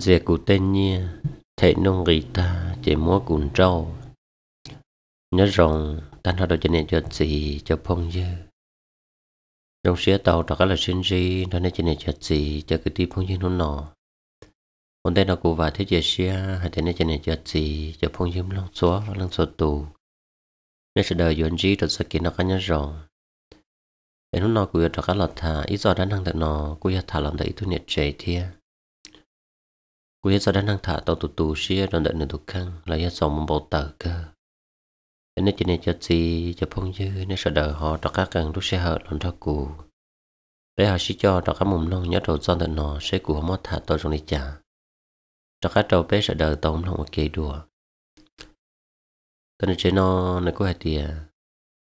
dè cụ tên nhia thể nông ghi ta chỉ múa cùn trâu. Nhớ rồng ta nói đồ cho nên cho gì cho phong dư. Trong xía tàu đó là sinh ri đó nên cho nên cho gì cho cái tí phong dư nó nọ. Còn nay nó cụ và thế giờ xía hay thế nên cho nên cho gì cho phong dư lăng xóa lăng xóa tù. Nên sẽ đời dọn gì rồi sẽ kiến nó cá nhớ rồng để nó nọ cụ đó là lọt thả ít giờ đã năng được nọ, cụ thả làm được ít thu nhiệt chạy thiệt cú hết sau năng thả tàu tụt tụ xia rồi đợi nửa tụ khăn. Là hết sau một bộ tờ cơ. Nên chỉ nên cho gì cho phong dư, nên sợ đợi họ cho các cần lúc xe hở lần cho cù để họ sẽ cho cho các mồm non, nhớ đầu son tận nó sẽ cù họ mất thả tàu trong đi trả cho các trâu bé sợ đợi tàu không một kỳ đùa. Nên chế nó này có hai tiền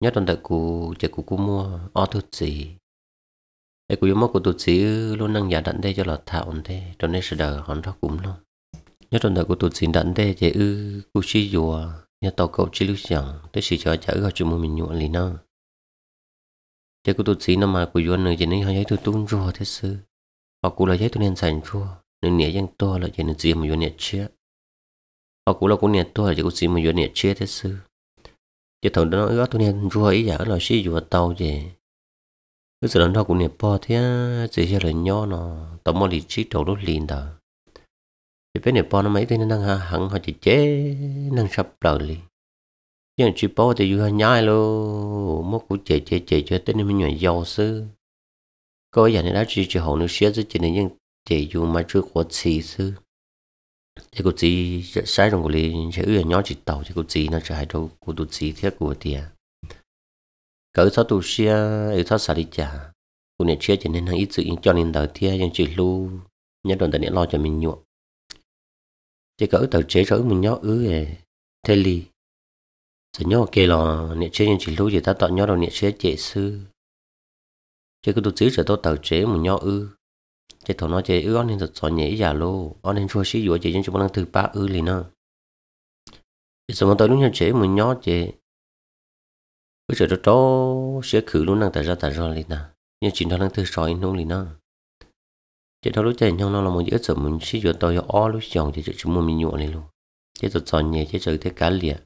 nhớ trong đợi cù chờ cù cũng mua, o thứ gì để cú mất của tụt sĩ luôn năng giả đặn đây cho là thảo ổn thế cho nên sẽ đỡ hòn đó cũng luôn. Nhất trong đời của tụt sĩ đặn đây chỉ ư cú chỉ dùa, nhà tàu cậu chỉ lúc chẳng tới sự cho chở gọi chúng mình nhuận lì nó chỉ của tụt sĩ năm mà của yuan nữa chỉ nên họ giấy tụt tung rùa thế sư họ cũng là giấy tụt nên sành rùa, nên nhẹ dân to là chỉ nên gì mà yuan nhẹ chia họ cũng là cũng nhẹ to là chỉ có gì mà yuan nhẹ chia thế sư chỉ thằng đó nói tôi nên rùa ý giả là xí dùa tàu gì cái sự đó cũng nhập bỏ thế chỉ cho là lời nhỏ nó tao mò lì chỉ đầu đốt liền đó. Thì bên nhập bỏ nó mấy tên năng hẳn họ chỉ chế năng sắp lời liền. Nhưng chỉ bỏ thì vừa nhai luôn mất cũng chế chế chế cho tên mình nhảy giàu sư có giờ này đã chỉ chỉ hậu nước xía chứ chỉ nên nhưng chế dù mà chưa có xì sư thì cô chỉ sai trong cái liền sẽ ưa nhỏ chỉ tàu, thì cô chỉ nó sẽ hay đâu cô tụt chỉ thiết của tiền cỡ sao tu xia ở sao xả đi chả cụ này chia cho nên hàng ít sự cho nên đời thia nhưng chỉ lu. Nhớ đoàn đời lo cho mình nhuộm. Chỉ cỡ tờ chế rồi mình nhớ ứ ấy thế li giờ nhớ kê lò nè chế nhưng chỉ lu thì ta tọt nhớ đầu nè chế chế sư. Chỉ cứ tu chỉ rồi tôi tờ chế mình nhớ ư chỉ thầu nó chế ư anh nên thật giỏi nhảy giả lô. Anh nên chua xí dũa chế nhưng chúng đang thứ ba ư liền nè chỉ sợ mà tôi lúc nhớ chế mình nhớ chế bây giờ đó sẽ khử luôn năng tại ra tại ra lên nè à. nhưng chỉ năng thứ soi nông lên nè chỉ đó lúc chạy nhau, nó là một ít sợ mình sử dụng tôi ó lúc chồng thì chúng mình nhọ lên luôn. Chỉ tôi soi nhẹ chỉ chơi thế cá liền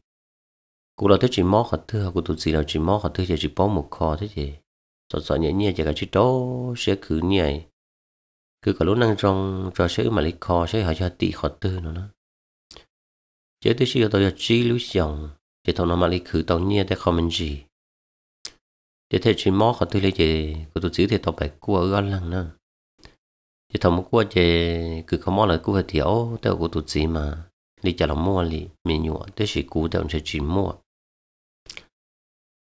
cụ là thế chỉ mò hạt thứ cụ tụi gì là chỉ mò hạt thứ chỉ bỏ một kho thế gì tôi soi nhẹ nhẹ, chỉ cả chỉ đó, sẽ khử nhẹ. Cứ cả lúc năng trong, cho sẽ mà lấy kho, sẽ hỏi cho tỷ hạt thứ nữa chỉ tôi sử dụng tôi chỉ lúc chồng. Chỉ thằng nó mà lấy khử tao nhẹ để không mình gì để thấy chỉ mót họ tôi lấy chỉ của tôi chỉ thì tao phải cua ở lần nữa thì thằng cua chỉ cứ không mót lại cua phải ô tao của tôi chỉ mà. Lý cho là mua lý mình nhọ thế chỉ cú tao sẽ chỉ mua.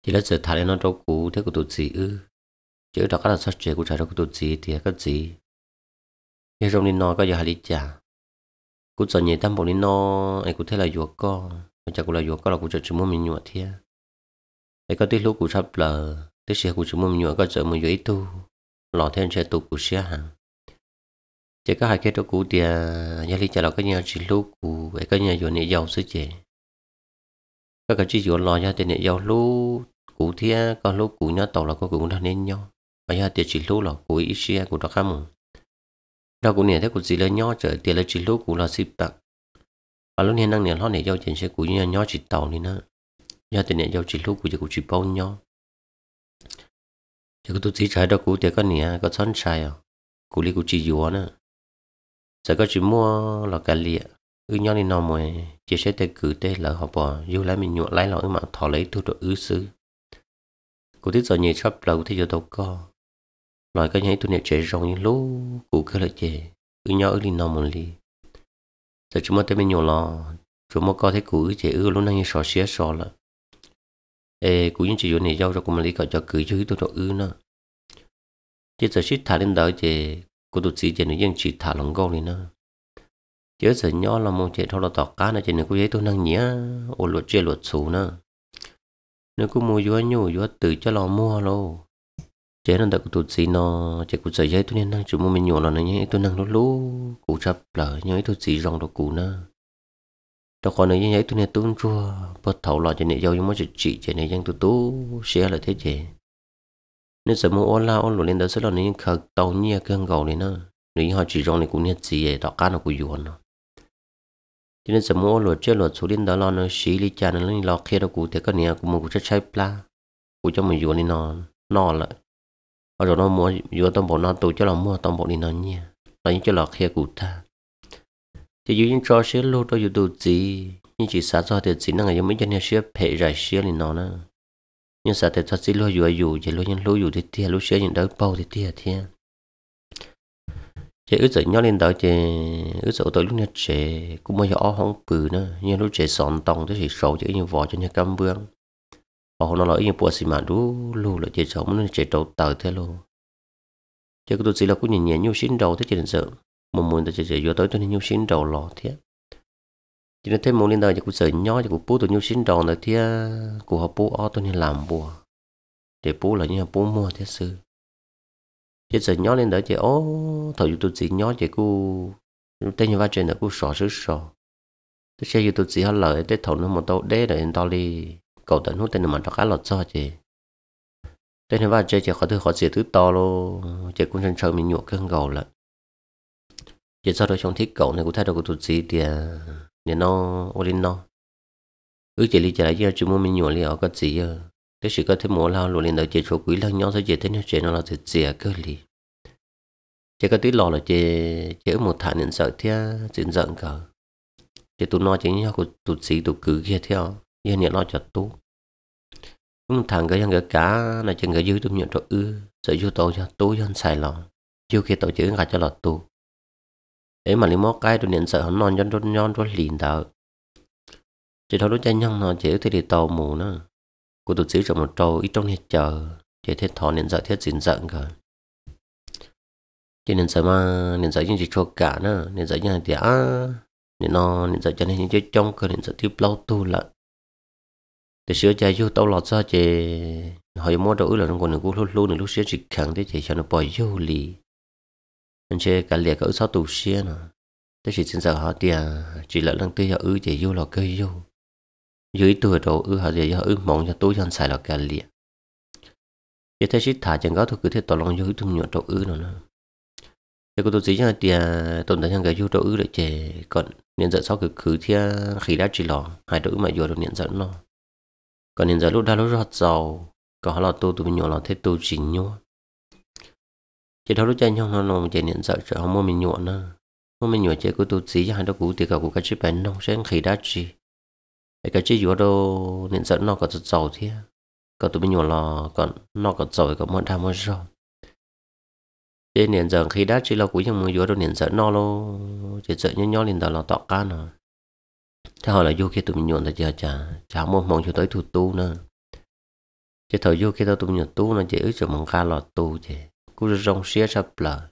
Thì là giờ thằng nó đâu cú thế của tôi chỉ ư. Chứ đó cái là sách chế của trái đó của tôi chỉ thì cái gì nhưng trong nên nói có giờ hay lý trả cú sợ nhẹ tâm bộ nên nó ai cũng thế là vừa co mà chắc cũng là vừa co là cũng chỉ mua mình nhọ thiệt để có tí lúc cũng sắp là tức sẽ của chúng mình nhựa có sợ mình dưới tu lò thêm sẽ tu của xe hàng chỉ có hai cái đó cũ thì gia lý trả là cái nhà chỉ lúc của cái nhà vừa này giàu sứ chế các cái chỉ vừa lò ra thì này giàu lúc cũ thì có lúc cũ nhà tàu là có cũng đang nên nhau. Và nhà thì chỉ lúc là của ít xe của đó mùng đâu cũng này thế của gì là nhau trở tiền là chỉ lúc của là ship tặng và lúc này năng này lo này giàu tiền sẽ của nhà nhau chỉ tàu nên nữa. Nhà thì này giàu chỉ lúc của chỉ bao nhau chỉ có tôi chỉ trái đó cũ thì có nè có chọn trái à? Cũ li cũ chỉ dùa nữa giờ có chỉ mua là cái lìa ư nhau đi nào mà chỉ sẽ tới cử tê lỡ họ bỏ dù lại mình nhuộm lấy lỗi mà thọ lấy thu được ứ xứ, cũ thích giờ nhảy sắp lâu thì giờ đâu có. Loại cái nhảy tôi nhảy chạy rong như lú cũ cái là chạy ư nhau ư đi nào một ly, giờ chúng ta tới mình nhuộm lo chúng ta có thấy cũ chạy ư luôn đang như sò xía sò là ê cũng những chuyện này giao cho cũng mà lý cả cho cứ chứ, tôi cho ư nó. Chứ giờ shit thả lên đó thì cô tụt gì chỉ nó dân chỉ thả lòng gâu này nó. Chứ giờ nhỏ là mong chuyện thôi là tọt cá này chỉ nên cô giấy tôi năng nhía ô luật chơi luật xù nó. Nếu cô mua vua nhu vua tự cho lo mua lô chế nó đã cô tụt gì nó chỉ cô giấy tôi nên năng chủ mua mình nhổ nó này nhé, tôi năng nó lú. Cụ chập lờ nhớ, tôi chỉ rong đồ cụ nó đó còn này như tôi này tôi chua bắt thầu lo cho này giàu nhưng mà chỉ chỉ cho này dân tôi tú sẽ là thế chứ. Nên sợ mua la, ôn lên đó sẽ là những khờ tàu nhia cơn gầu này nữa. Nếu họ chỉ rong này cũng nhất gì đó cá nó cũng yuan nó. Cho nên sớm mua luật chơi luật số lên đó lo nó xí lý cha nó lên lo kia đó cũng thế cái này cũng mua cái trái pla cũng cho mình yuan nó nó lại. Rồi nó mua yuan tông bộ nó tụ cho là mua tông bộ đi nó nhỉ là những cho lo kia cũng ta thì dụ những trò xí lô đó dù tụ gì nhưng chỉ xã cho thì chỉ năng ngày mấy cho nên xí phê rải xí thì nó nữa nhưng xã thì thật xí lô dù dù, chỉ lô những lô dù thì tia lô xí những đó bao thì tia tia chỉ ước giờ nhau lên đó chỉ ước giờ tới lúc này chế cũng mới ở không bự nữa. Nhưng lúc chế sòn tòng tới thì sầu chỉ như vỏ cho như cam vương. Họ nó nói như bùa xì mà đủ lu là chỉ sống nên chỉ đầu tờ thế luôn. Chỉ cái tôi chỉ là cũng nhìn nhẹ nhau xin đầu thế chỉ định sợ một muốn tới chế vô tới, tôi nên nhau xin đầu lò thế. Chỉ nên thêm một lần đời thì cũng sợ nhỏ thì cũng bố tôi nhau xin đầu nữa thế của họ bố ở tôi nên làm bùa. Để bố là như bố mua thế, sư. Chỉ sợ nhỏ lên đó chỉ ô thời tôi chỉ nhỏ chỉ cô tên như vậy trên là cô sọ sứ sọ tôi sẽ tôi chỉ họ lời tôi thầu nó một tàu đế để tao đi cầu tận hút tên là mà nó khá lọt cho chị tên như vậy trên chỉ họ thứ khó chỉ thứ to luôn. Chị cũng chân trời mình nhụa cơn gầu lại chỉ sau đó trong thiết cầu này cũng thay đổi của tôi gì thì à, để nó ô lên nó. Ước chỉ lý trả lại cho chúng mình nhụa lý ở cái gì à. thế sự có thêm mua lao luôn lên đời chỉ số quý lao nhau sẽ chỉ thế nó chế nó là thật gì à cơ lý chỉ có tí lò là chỉ chỉ một thả nên sợ thế à, chuyện giận cả. Chỉ tụi nó chỉ nhau của tụt sĩ tụt cứ kia theo như nhận lo cho tú cũng thằng cái cái cá là chân cái dưới tụi nhận cho ư, sợ vô tổ cho tú cho xài lò chưa khi tổ chữ gạt cho lọt tu ấy mà lý mò cái tôi nhận sợ hắn non cho nhon nhon cho liền đạo. Chỉ thôi đối cha nhân nó chế thì tàu mù nữa cô tụt xíu trong một trâu ít trong hết chờ. Chỉ thế thọ điện sợ thiết dính giận cả chỉ điện sợ mà điện sợ những gì cho cả nữa nên sợ những thì à điện nó điện sợ cho nên những cái trong cơ điện sợ tiếp lâu tu lận, từ sửa chạy vô tàu lọt ra chỉ hỏi mua đồ là nó còn được lúc lúc lúc sửa chỉ khẳng thế chỉ cho nó bỏ vô lì nên chơi cả liệt cỡ sau tù xia nữa thế chỉ xin giờ họ tiền chỉ là lần tư họ ư chỉ vô là cây vô. Dưới tuổi đồ ư họ để ư mong cho tôi chân xài là cả liệt giờ thế chỉ thả chẳng có thuộc cứ thế tỏ lòng dưới thùng nhựa đồ ư nữa. Thế cô tôi chỉ cho tiền tồn tại trong cái vô đồ ư để chè còn nên giờ sau cứ cứ thế à, khi đã chỉ lò hai đồ ư mà vô được nhận dẫn nó. Còn nên giờ lúc đó lúc rất giàu, còn họ là tôi tôi nhỏ là thế tôi chỉ nhau chỉ thôi lúc chơi nhau nó nó chỉ nhận sợ sợ không mua mình nhuộn nữa mua mình nhuộn chơi của tôi chỉ hai đó cũ thì cả của cái chiếc bánh nông sẽ khi đã chi cái chiếc vừa đâu nhận sợ nó có rất giàu thế có tụi mình nhuộn là còn nó có giàu có muốn tham muốn rồi thế nhận giờ khi đã chỉ là cuối chẳng muốn vừa đâu nhận sợ nó luôn chỉ sợ nhau nhau liền đó là tọt cá nữa thế họ là vô khi tụi mình nhuộn là giờ chả chả muốn mong cho tới thủ tu nữa. Chỉ thời vô khi tao tụi mình tu nó chỉ ước cho mong ca lọt tu chứ cú rong xía sắp lờ.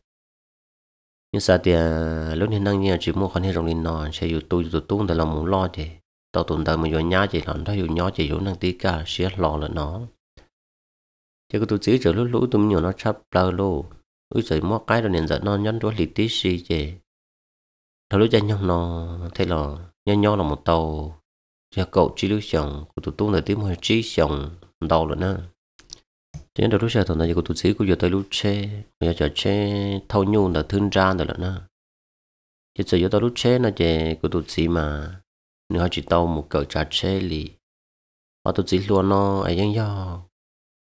Nhưng sao thì à, lúc này năng nhiều chỉ muốn con hết rong lên nón sẽ dù tôi tụt tung thì là muốn lo thì, tao tụt tao mà vô nhá chỉ làm thấy dù nhó chỉ vô năng tí cả, xía lo là nó. Chứ cái tôi chỉ chờ lúc lũ tôi mới nhiều nó sắp lờ luôn ui trời mua cái rồi nên giờ nó, nhắn đuối lì tí xì chè thằng lúc cha nhau nó thế là nhau nhau là một tàu. Cha cậu chỉ lúc chồng, của tụi tôi là tí mua chỉ chồng đau rồi nữa chúng ta lúc xưa thằng này có tụi sĩ của giờ tới lúc che, bây giờ che thâu nhu là thương ra rồi là nè chứ giờ tới lúc che nó chè của tụi sĩ mà. Nếu họ chỉ tàu một cỡ trà che lì. Họ tụi sĩ luôn nó ấy ยัง do.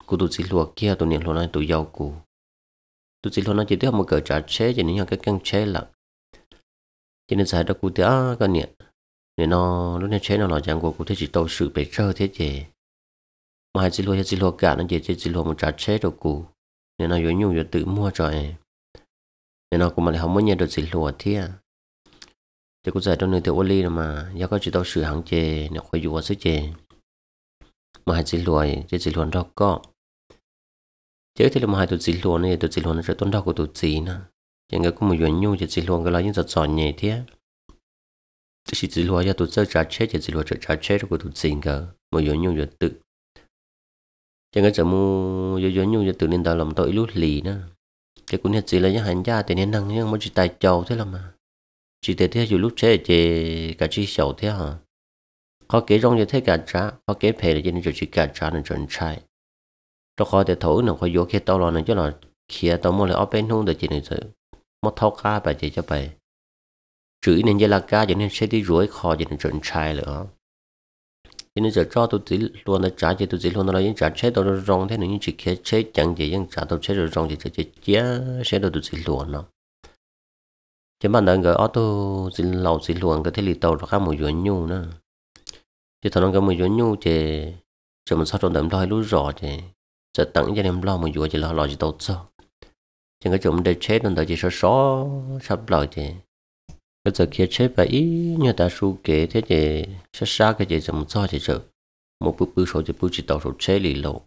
Của tụi sĩ luôn kia tụi niệm luôn này tụi giàu cụ tụi sĩ luôn nó chỉ tiếc một cỡ trà che chỉ nên cái căng che là cho nên giải đó cụ tiếc cái niệm nên nó lúc này che nó nói rằng của cụ thế chỉ tàu sự bể trơ thế chè mà hai chỉ luôn chỉ lo cả nó chỉ chỉ lo một trái chế đồ cũ nên nó yếu nhung yếu tự mua cho em nên nó cũng mà không muốn nhận được chỉ luôn thế thì cũng giải trong nơi tiểu ô ly mà do có chỉ tao sửa hàng chè nó phải dụ sức chè mà hai chỉ lo chỉ chỉ lùi đó có chứ thì là mà hai tụi chỉ lo này tụi chỉ lo nó sẽ tôn đau của tụi chỉ nè những cái cũng một 原 nhu chỉ chỉ lo cái là những giọt giọt nhẹ thế chỉ chỉ lo cho tụi chơi trái chết chỉ chỉ lùi trái chết của tụi chỉ cả một 原 nhu tự chẳng cái chợ mu yo yo nhu tự nên tao làm tội lút lì nữa. Cái cũng hết chỉ là những hành gia thì nên năng nhưng mà chỉ tài trâu thế là mà. Chỉ để thế dù lúc trẻ chỉ cả chỉ sầu thế hả? Có kế rong như thế cả trả có kế phê là cho nên chỉ cả trả nên chuẩn trai. Đó khó để thổi nó khó vô khi tao lo nó cho là khi tao mua lại ở bên hông để chỉ này sự mất thao cá bà chỉ cho bài chửi nên giờ là cá cho nên sẽ đi rủi kho cho nên trận trai nữa cho nên giờ cho tôi chỉ luôn là trả cho tôi chỉ luôn là những trả chế tôi rong thế nên chỉ khi chế chẳng gì, những trả tôi chế rồi rong thì chỉ chỉ chế sẽ tôi chỉ luôn nó chứ mà đang gọi auto chỉ lâu chỉ luôn cái thế li tàu nó khác một chuyện nhu nữa. Chứ thằng nó cái một chuyện nhu thì cho mình sao trong đầm thôi lú rõ thì sẽ tặng cho em lo một chuyện chỉ lo lo chỉ tàu sao chứ cái chúng để chế nên chỉ số số sắp lời thì cái giờ kia chế bà ý nhà ta su kế thế để sát sát cái gì giờ một sao thì chờ một bữa bữa số thì bữa chỉ tàu số chế lì lâu.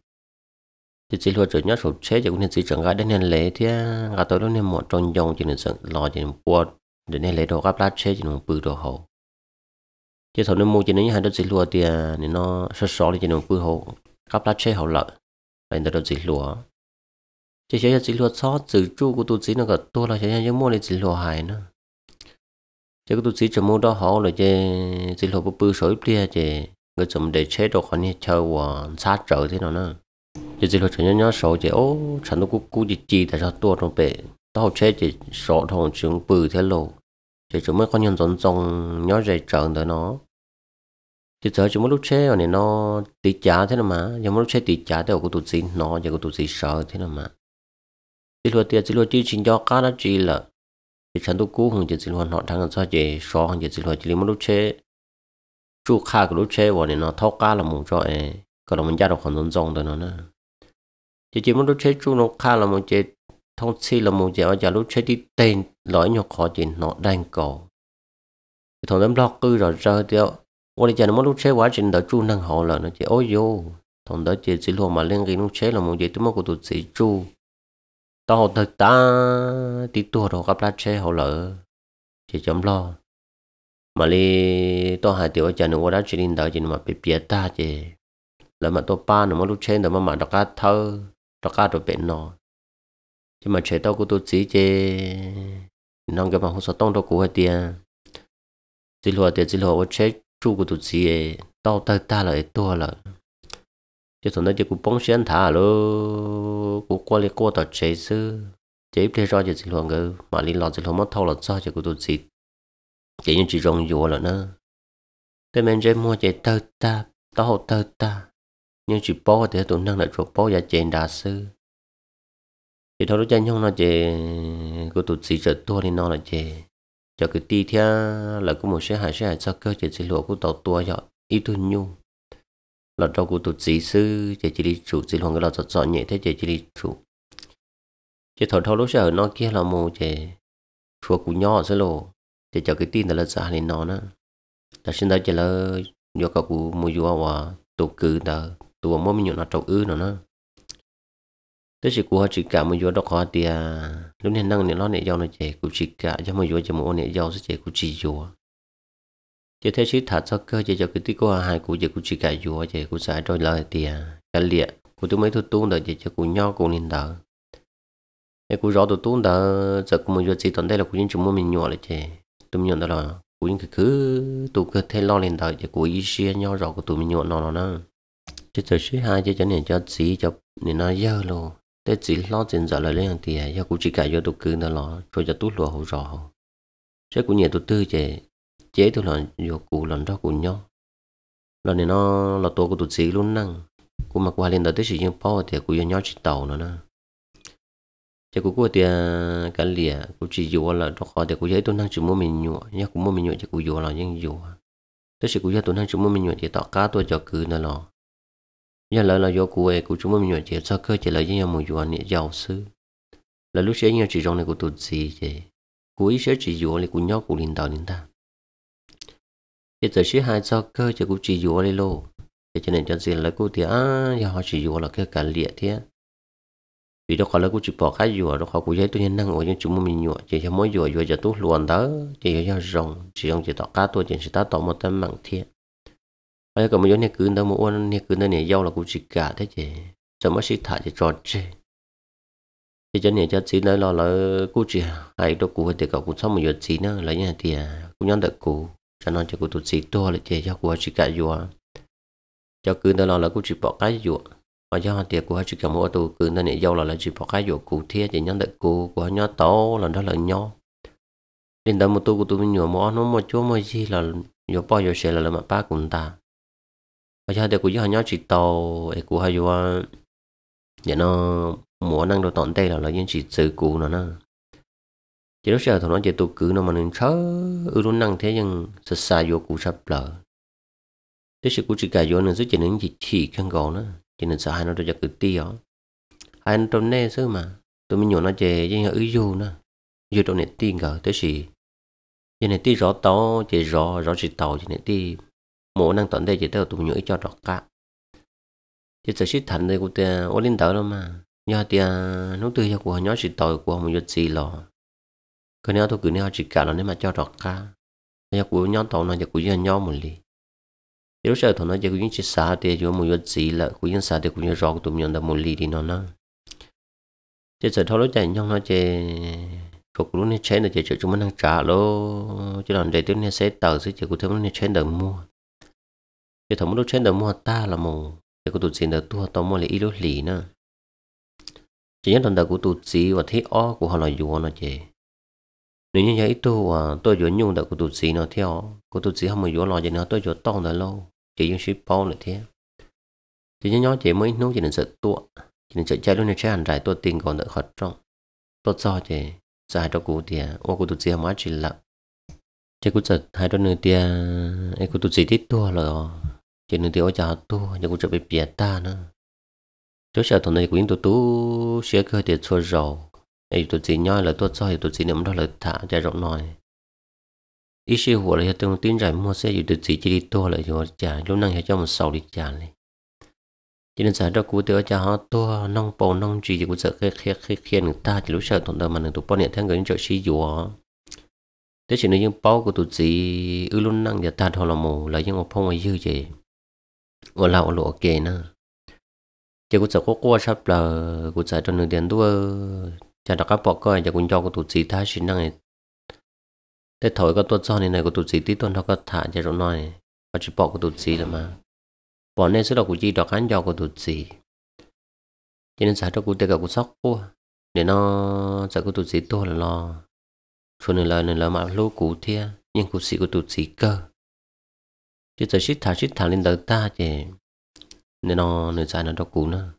thì chỉ luôn chờ nhớ số chế thì cũng nên chỉ chẳng gái đến nên lễ thế cả à, tôi đó nên một trong dòng chỉ nên sợ lo chỉ nên qua để nên lễ đồ gấp lát chơi chỉ nên bữa đồ hậu. Chỉ thầu nên mua chỉ nên hai đứa chỉ lo thì à, nên nó sát sọ thì chỉ nên bữa hậu gấp lát chơi hậu lợi. Lại đứa chỉ lo. Chỉ chế chỉ lo sót từ chu của tôi chỉ nó cả tôi là chỉ nên mua để chỉ luôn, hại nữa chứ tôi chỉ cho mua đó họ là chứ chỉ là bự sỏi bia chứ người chồng để chế độ khoản như chơi và sát trở thế nào nữa chứ chỉ là nhỏ nhau sổ chứ ô, chẳng đâu cũng cũng chỉ chỉ tại sao tôi trong bể tao chế chỉ sổ thằng chúng bự thế lộ chứ chúng mới có nhân dân trong nhớ dậy trở tới nó. Chứ giờ chúng mới lúc chế rồi này nó tỷ giá thế nào mà. Nhưng mà lúc chế tỷ giá thì của tụi chỉ nó giờ của tụi chỉ sợ thế nào mà. Chỉ là tiền chỉ là chỉ chính cho cá nó chỉ là thì chẳng tôi cũ hơn chỉ luôn họ đang cho chỉ số hơn chỉ luôn chỉ một lúc chế chú khá cái lúc chế và nên nó thâu cá là một chỗ ấy còn là mình ra được khoảng tốn rong rồi nó nè chỉ chỉ một lúc chế chú nó khá là một chế thông chi là một chế ở giờ lúc chế đi tên lỗi nhọc khó chỉ nó đang cầu thì thằng em lo cư rồi rơi tiêu 我哋就冇碌车话转到猪能好了，那就哦哟，同到就只落嘛，两个碌车了，冇嘢都冇嗰度自猪。 tao thật ta, tí tua đồ gặp lá chế hậu lỡ. Chỉ chấm lo. Mà li tao hai tiểu chân nó đã chỉ linh đạo chỉ mà bị bịa ta chỉ là mà tao ba nó mà lúc trên đó mà mà đọc cá thơ, đọc cá đồ bệnh nó chỉ mà chế tao của tôi chỉ chỉ nó cái mà không sao tông đâu của tiền chỉ lo tiền chỉ lo chế chú của tôi chỉ tao thật ta là tua là chứ thằng nó chỉ cũng bông xuyên thả lo cũng qua lại qua tao chế sư chế bây giờ chỉ luôn cái mà liên lạc chỉ luôn mất thâu là sao chỉ cũng tụt gì chỉ như chỉ rong dùa là nữa thế mình chế mua chế tơ ta tao tơ ta. Nhưng chỉ bó thì tụi năng lại chuột bó ra chế đa sư chỉ thôi lúc chân không nó chế của tụt gì trở tua thì nó là chế cho cái ti theo là có một số hại số hại sao cơ chế chỉ lộ của tàu tua rồi ít thôi nhung là cho cụ tụt gì sư, chỉ chỉ đi chủ chỉ hoàng cái là chọn chọn nhẹ thế, chỉ chỉ đi chủ. Chỉ thổi thâu lúc sau nó kia là mù chỉ chùa cụ nhỏ sẽ lộ, chỉ cho cái tin là giả lên nó nữa ta xin đó chỉ là do các cụ mua vua và tổ cử ta tổ mua mình nó trâu ư nó nữa thế chỉ cụ họ chỉ cả mua vua đó khó thì lúc này năng này nó này giàu nó chỉ cụ chỉ cả cho mua vua cho mua này giàu sẽ chỉ cụ chỉ vua chỉ thế sĩ thật sao cơ chỉ cho cái tí cô hai cụ chỉ cụ chỉ cả vua chỉ cụ sai rồi lời tiền cái liệt cụ tôi mấy thứ tuôn đời chỉ cho cụ nhau cụ nên đỡ. Cái cụ rõ tôi tuôn đỡ, giờ cụ mình chỉ tận đây là cụ những chúng mình nhỏ lại chứ tôi nhận đó là cụ những cái cứ tụ cơ thế lo lên đỡ chỉ cụ ý xia nhau rõ của tụi mình nhỏ nó nó nó. Chỉ thế sĩ hai chỉ cho nên cho chỉ, cho nên nó dơ luôn thế chỉ lo tiền giờ là lên tiền à, giờ cụ chỉ cả vô tụ cứ nó lo rồi cho tút lúa hậu rõ chứ cụ nhiều tụ tư chứ chế tôi là vô cụ lần đó cụ nhau. Lần này nó là tôi của tụt sĩ luôn năng. Cụ mặc qua lên đó tới sự dụng bao thì cụ nhau chỉ tàu nữa nè. À, chỉ cụ qua thì cái lìa cụ chỉ vô là đó khó thì cụ giấy tôi năng chỉ mua mình nhọ nhá cụ mua mình nhọ chỉ cụ vô là những vô tới sự cụ giấy tôi năng chỉ mua mình nhọ chỉ tọt cá tôi cho cứ nữa lo giờ lại là do cụ ấy cụ chúng mình nhọ chỉ sao cơ chỉ là những nhà một vô nhẹ giàu sư là lúc sẽ nhau chỉ trong này cụ tụt sĩ chứ cụ ý sẽ chỉ vô là cụ nhau cụ lên tàu lên ta thì tới chỉ hai cho cơ cho cũng chỉ dùa đi lô. Thì cho nên cho gì là cô thì à giờ họ chỉ dùa là cái cả liệt thế. Vì đó khó là cô chỉ bỏ cái dùa đó khó cũng thấy tôi nhân năng ở những chúng mình nhọ chỉ cho mỗi dùa dùa cho tốt luôn đó, chỉ cho rồng, chỉ ông chỉ tỏ cá tôi, chỉ ta tỏ một tấm mạng thiệt bây giờ mình này cứ đâu mà ôn này cứ này dâu là cũng chỉ cả thế chứ. Cho mất sĩ thả chỉ trò chơi thì cho nên cho chị nói là là cô chỉ hay đó cô thì cậu cũng xong một giờ chị nữa là như thì à, cũng nhận được cô cho nên cho cụ tụt xí to là chế cho cô chỉ cả dùa cho cứ đó là cụ chỉ bỏ cái dùa và cho họ của họ chỉ cả mỗi tụ cứ nên này dâu là là chỉ bỏ cái dùa cụ thiết, chỉ nhân được cụ của nhỏ tổ là đó là nhỏ nên đó một tu của tụi mình nhiều món nó một chỗ một gì là nhiều bao nhiêu sẽ là là mặt ba cùng ta. Và cho tiệt của họ nhỏ chỉ to ấy của hai dùa vậy nó mua năng đồ tọn tay là là những chỉ từ cụ nó nè chỉ lúc sau thằng nó chỉ tụ cử nó mà nên chớ ư luôn năng thế nhưng sợ xa vô cụ sắp lỡ thế sự cụ chỉ cả vô nên giúp chỉ nên chỉ chỉ khăn gò nữa chỉ nên sợ hai nó được cử ti tiêu hai nó trong nè xứ mà, tụi mình nhổ nó chè nhưng ư vô nữa vô trong này tiền gờ thế sự chỉ này ti rõ to chỉ rõ rõ chỉ tàu chỉ này ti mỗi năng tận đây chỉ tao tụi mình nhổ cho rõ cả chỉ sợ xí thành đây của tiền ô linh tờ đâu mà nhà tiền nấu tươi cho của nhỏ chỉ tàu của một chút gì lo cái này tôi cứ nêu chỉ cả là nếu mà cho đọc cả nhà của nhóm tàu nó nhà của dân nhau một lì. Lúc sau thằng nó nhà của những chỉ xa thì cho một chút gì là, của những xa thì của những rõ của tụi mình là một lì thì nó nó. Chỉ sợ thôi lúc chạy nhau nó chỉ phục lúc này chơi là chỉ chịu chúng mình đang trả lô. Chứ làm để tiếp này sẽ tờ sẽ chỉ của thêm lúc này chén đợi mua. Chỉ thằng lúc chơi đợi mua ta là một cái của tụi xin là tua tao mua lại ít lúc lì nữa. Chỉ nhớ thằng đợi của tụi gì và thấy o của họ là dù nó chơi nếu như vậy, tôi à tôi vừa nhung được của tôi gì nó theo. Của tôi gì không mà vừa lo gì nó tôi vừa to được lâu. Chỉ những ship bao nữa thế. Chỉ nhớ nhớ chỉ mới nấu chỉ nên sợ tua chỉ nên sợ chạy luôn nên chạy hành trải tôi tiền còn đỡ khó trong tôi cho chỉ dài cho cụ thì ô cụ tụi gì ai chỉ lặng chỉ cụ sợ hai đứa nữa tiền ấy cụ tôi gì tít tua là chỉ nên tiền ở chợ tua nhưng cụ sợ bị bịa ta nữa. Chỗ sợ thằng này cũng tôi tú sẽ cơ thể cho rồi ấy tụi chị nhoi là tôi cho tụi gì niệm đó là thả chạy rộng nói ít sư hồ là tôi tin rằng mua xe tụi gì chỉ đi tua là rồi trả. Lúc năng cho một sầu đi trả này. Cho nên sáng đó cú tớ cho họ tua, nông bầu, nông gì thì cũng sợ khi khi khi khi người ta. Chỉ lúc sợ thằng đó mà người tụi bao nhiêu thằng người chỗ sĩ dùa. Thế chỉ là những bao của tụi gì ư luôn năng giờ ta thôi là mù, là những một phong ấy dư gì ở lão lộ kề nữa. Chỉ cũng sợ có qua sắp là cũng sợ cho người tiền đua chả đặc bỏ coi cho cũng cho của tụt gì ta xin năng này thế thổi có tuột cho này này của tụt gì tí tuần nó có thả cho rồi nói. Và chỉ bỏ của tụt gì là mà. Bỏ nên sẽ là của chị đọc hắn cho của tụt gì, cho nên sao cho của tê cả của sóc qua để nó sẽ của tụt gì tôi là lo. Phần này là này là mà lô cụ thia nhưng của sĩ của tụt gì cơ. Chứ giờ shit thả shit thả lên đầu ta chứ nên nó nên sai nó đó cũ nữa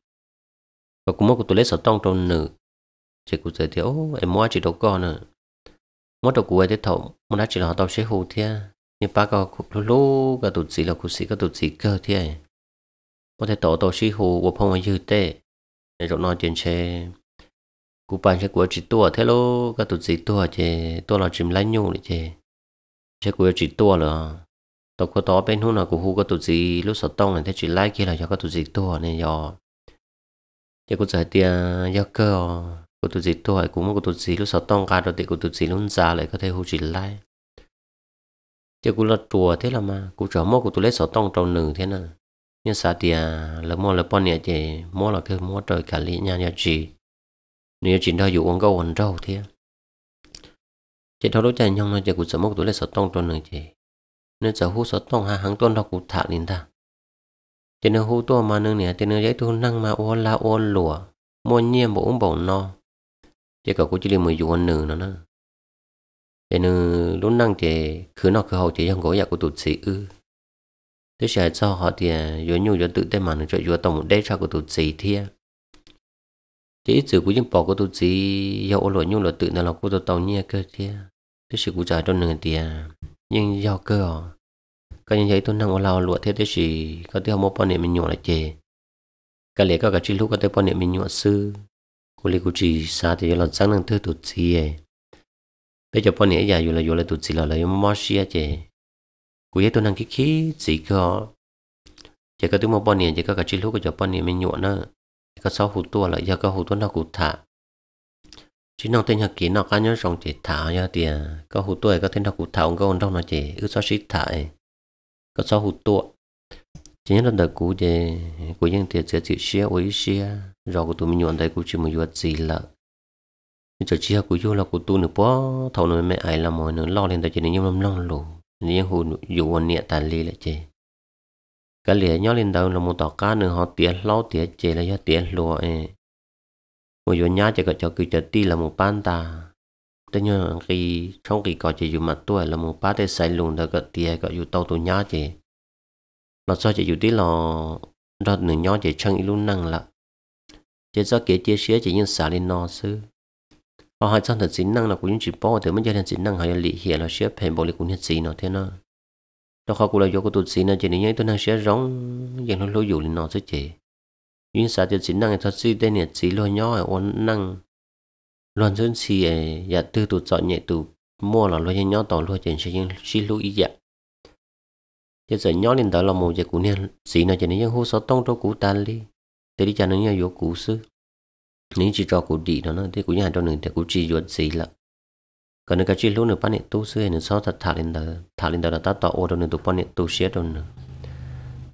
và cũng mất của tôi lấy sợ tông trong nữ chỉ cụ giới thiệu, em mua chỉ đâu con nữa. Mua đồ của ấy thầu mua đã chỉ là tao sẽ hồ thia. Nhưng ba cái lú lú cái tụt gì là cụ sĩ cái tụt gì cơ thia có thể tổ tổ sĩ hồ của phong dư tệ. Để rồi nói chuyện xe. Cụ bạn sẽ của chỉ tua, thế lô cái tụt gì tua chứ tua là chìm lấy nhung chơi sẽ của chỉ tua là tao có tao bên hôm nào của hồ cái tụt gì lúc sợ tông này, thế chỉ lái kia là cho cái tụt gì tua này, do. Chị có giải tiền do cơ của tụt gì hỏi cũng một tụt gì lúc sau tông ca rồi thì của tụt gì luôn già lại có thể hỗ chỉ lại. chứ cô là chùa thế là mà cô trở mua của tụi lấy sau tông trâu nữ thế nào. Nhưng sao thì là mua là bao nhiêu thì mua là cái mua trời cả lý nhà nhà chị. Nếu chị đâu dụ ông câu quần trâu thế. Chị đâu đối chạy nhau nó chị cũng sợ mua tuổi tụi lấy sợ tông trâu nữ chị nên sợ hú sợ tông hai hàng tuần đó cũng thả lên ta. Cho nên hú tua mà nương nè cho nên giấy tu năng mà ô la ô lùa mua nhiên bộ uống bổ no chỉ có cũng chỉ là mười dụ anh nữ nữa nữa cho năng không có tụt ư. Thế sẽ cho họ thì à, vô nhu vô tự tên mà nó cho vô tổng đây cho của tụt sĩ thia chỉ à. ít của những bỏ của tụt sĩ do ô lỗi nhu là tự nó là của tụt tàu nhia cơ thia à. thế sự của trả trong nửa thì nhưng do cơ cái những vậy tôi năng ở lao lụa thế thế gì có thể một bọn này mình nhọ lại chè cái lẽ có cả chỉ lúc có thể bọn này mình nhọ sư của lý chỉ thì là sáng năng bây giờ bọn này là là là chứ năng gì chỉ có bọn này chỉ có bọn này mình nữa có giờ có thả tên học kỹ nó cá nhớ rong chỉ thả nha tiền có hụt tua có tên học cũng thả ông có ông đâu nó chỉ ước sáu xí thả có sáu hụt tua. Chỉ nhớ là đời cũ thì cú những tiền sẽ chịu xia với xia rồi của tụi mình nhọn đây cũng chỉ một vật gì là chỉ chia của chú là của tôi nữa bó, thầu nữa mẹ ai là mọi nữa lo lên tại chỉ nên nhung lắm lo lù. Nên hù dụ nhẹ tàn lì lại chê. Cái lìa nhó lên đầu là một tỏ cá nữa, họ tiếc lo tiếc chê là do tiếc lúa ấy một chỗ nhá chỉ có cho cứ cho ti là một ban ta tất nhiên khi trong khi có chỉ dùng mặt tuổi là một bát để xài luôn đó có tiếc có dùng tàu tôi nhá chê. Nó sao chỉ dùng tí là đó nửa nhó chỉ chân luôn năng là chỉ do kế chia sẻ chỉ những xả lên nó sư họ hỏi chân thật chính năng là cũng chỉ bỏ thì mới cho nên chính năng họ là lý hiện là sẽ phải bỏ lý cũng nhất gì nó thế nào đó họ cũng là do cái tụt gì nó chỉ nên tôi năng sẽ rong dạng nó lối dụ lên nó chứ chị. Những xã cho chính năng thì thật sự đây là chỉ lo nhỏ ở ôn năng. Loan dân xì ấy dạ tư tụt chọn nhẹ tụ mua là lo nhỏ tỏ lo trên sẽ xí lôi ý dạ. Chế giờ nhỏ lên đó là một giờ của nên xí nó chỉ nên hồ sơ tông cho cũ tan đi thế đi cho nó nhà vô cũ sư nếu chỉ cho cũ đi đó nó thì cũ nhà cho nên thì cũ chỉ vô gì là còn cái chuyện lúc nữa bán nhiệt tu sư nên sau thật thả lên đó thả lên đó là ta tạo ô đâu nữa tụ bán nhiệt tu xé đâu nữa.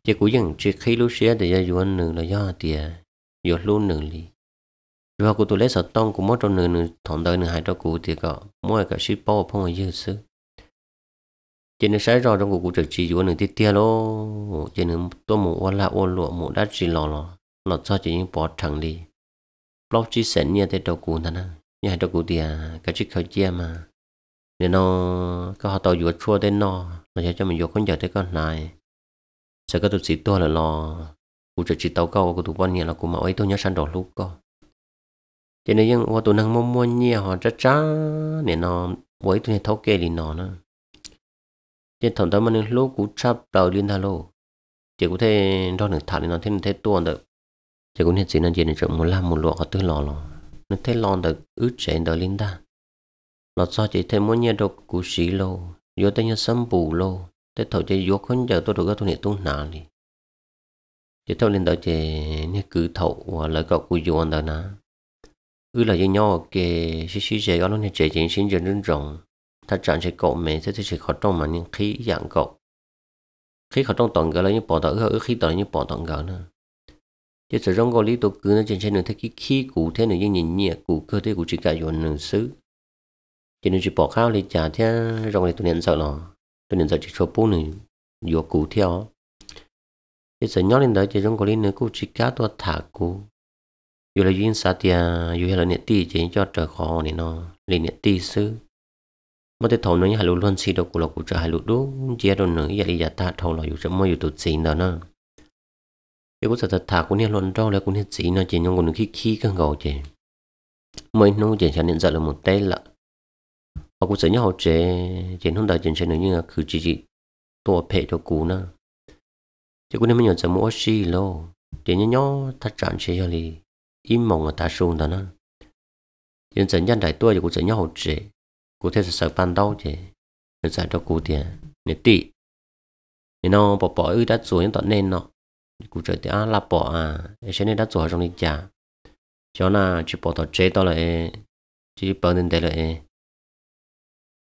Chỉ cũ những chỉ khi lúc xé thì giờ duy nữa là do thì vô luôn nữa đi rồi cụ tụ lấy sợ tông của mất trong nữa nữa thằng đời nữa, hai cho cụ thì có mỗi cái ship bao phong ở dưới sư chỉ nên sai rồi trong cụ trực chỉ vô nữa thì theo lo chỉ nên tôi một ô la ô lụa một đắt chỉ lò lò nó cho chỉ những bỏ thẳng đi. Blog chỉ sẵn như thế đầu cụ ta nè. Nhà đầu cụ thì à, cái chiếc khẩu chia mà. Nên nó có họ tàu duy chua đến nó nó cho mình duy con giờ tới con này sẽ có tụt sĩ to là lo. Cụ trực chỉ tàu câu của tụi bọn nhà là cụ mà ấy tôi nhớ sẵn đỏ lúc co cho nên những ô, tụi năng mua mua nhiều họ rất chá nên nó với tụi thấu kê liền nó nữa trên thầm tâm mình lúc cụ chắp đầu liên thà lô. Chỉ có thể đo được thả lên nó thêm thế tuần được chỉ có hiện chỉ nên chỉ nên chọn một làm một lọ có tư lò lò. Nó thấy lò được ướt chảy đầu linh ta. Nó cho chỉ thêm muốn nhiệt độ cú xí lô, vô tay như sâm bù lô. Thế thầu chỉ vô không giờ tôi được cái tôi này tôi nào đi chỉ thầu lên đó chỉ như cứ thầu và lại có cú vô đó nà. Ư là nhau kề xí xí chế nó này chạy chính xin chân chân rộng. Ta chọn chế cậu mẹ sẽ chỉ khó trong mà những khí dạng cậu. Khí khó trong toàn gỡ là những bỏ tàu ư khí tàu những bỏ toàn gỡ nữa chứ sự rong gọi lý tổ cứ nó trên trên đường thấy cái khí cụ thế này như nhìn nhẹ cụ cơ thế cụ chỉ cả dùng nửa xứ. Cho nên chỉ bỏ khao lên trả thế rong này tôi nhận sợ lò. Tôi nhận sợ chỉ cho bố này dùa cụ theo. Chứ sự nhỏ lên đó chỉ rong gọi lý nữa cụ chỉ cả tôi thả cụ. Dù là duyên sa tia, dù là nhẹ ti chỉ cho trời khó này nó, lên nhẹ ti xứ. Mà để thầu nó như hà lũ luôn xì đâu cụ là cụ trời hai lũ đú, chia đồ nữa giờ đi giả ta thầu là dù cho môi dù tụt xì đó nó cái cũng thật thà cũng nên luận đâu là cũng nên chỉ, nó chỉ nhung còn khi khi cơn gầu chỉ mới nó chỉ cho nên giờ là một tay là họ cũng sẽ nhớ họ chế chỉ không đợi chỉ sẽ nên như là cứ chỉ chỉ tua phe cho cũ nữa chỉ cũng nên mình nhận ra mỗi gì lo chỉ nhớ nhớ thật chẳng chế cho đi im mộng ở ta xuống đó nó nhưng dân dân đại tuổi thì cũng sẽ nhau hỗ trợ cụ thể sẽ sợ ban đầu chứ nhận ra cho cụ tiền nè tị. Nên nó bỏ bỏ ư đã rồi những tận nên nó cụ trợ thì à là bỏ à cái nên đã rồi trong đi trả cho na chỉ bỏ tờ chế đó là chỉ bỏ nên đây là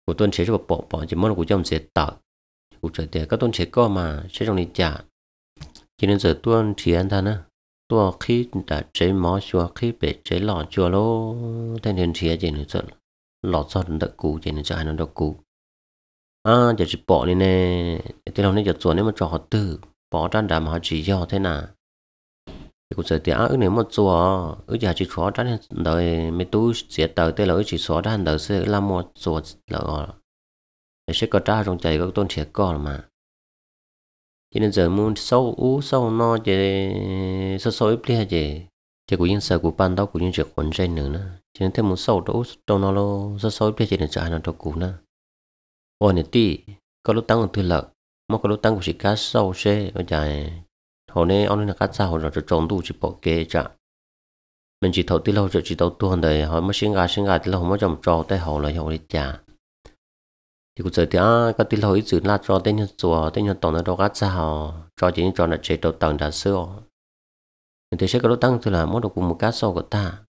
cụ tuân chế cho bỏ bỏ chỉ muốn cụ cho mình sẽ tạo cụ trợ thì các tuân chế có mà sẽ trong đi trả cho nên giờ tuân chỉ ăn ta nữa tua khi đã chế mỏ chùa khi bị chế lọ chùa lô thanh hiện chế chỉ nữa chân lọ cho được cụ chỉ nữa cho hai nó được cụ à giờ chỉ bỏ đi nè thế nào nên giờ chùa nếu mà cho họ tư bỏ ra đảm họ chỉ cho thế nào? Thì cũng sẽ tiếc ước nếu một chùa ước giờ chỉ xóa ra đời mấy tu sẽ tờ tới là chỉ xóa ra đời sẽ làm một chùa là sẽ có ra trong chạy các tôn trẻ con mà. Cho nên giờ muốn sâu u sâu no chỉ sâu sâu ít đi chỉ chỉ cũng những sợ của ban đầu cũng những chuyện quấn trên nữa. Nữa cho nên thêm một sâu đó trong nó lo sâu sâu ít đi chỉ nên trả nó cho cũ nữa. Ôi này tí có lúc tăng còn thừa lợi mà có lúc tăng của chỉ cá sâu xe ở dài hồi nay ông nên cá sâu, rồi cho trồng đủ chỉ bỏ kê trả mình chỉ thầu tí lâu rồi chỉ tàu tuần đời họ mới sinh gà sinh gà tí lâu, mới trồng trò tay hậu là hậu đi trả thì cũng giờ thì à cái lâu ít giữ là cho tên nhân chùa, tên nhân tổng nó đâu cá sâu cho chỉ cho là chế độ tầng đã xưa. Thì sẽ có lúc tăng thì là mỗi đồ cùng một cá sâu của ta.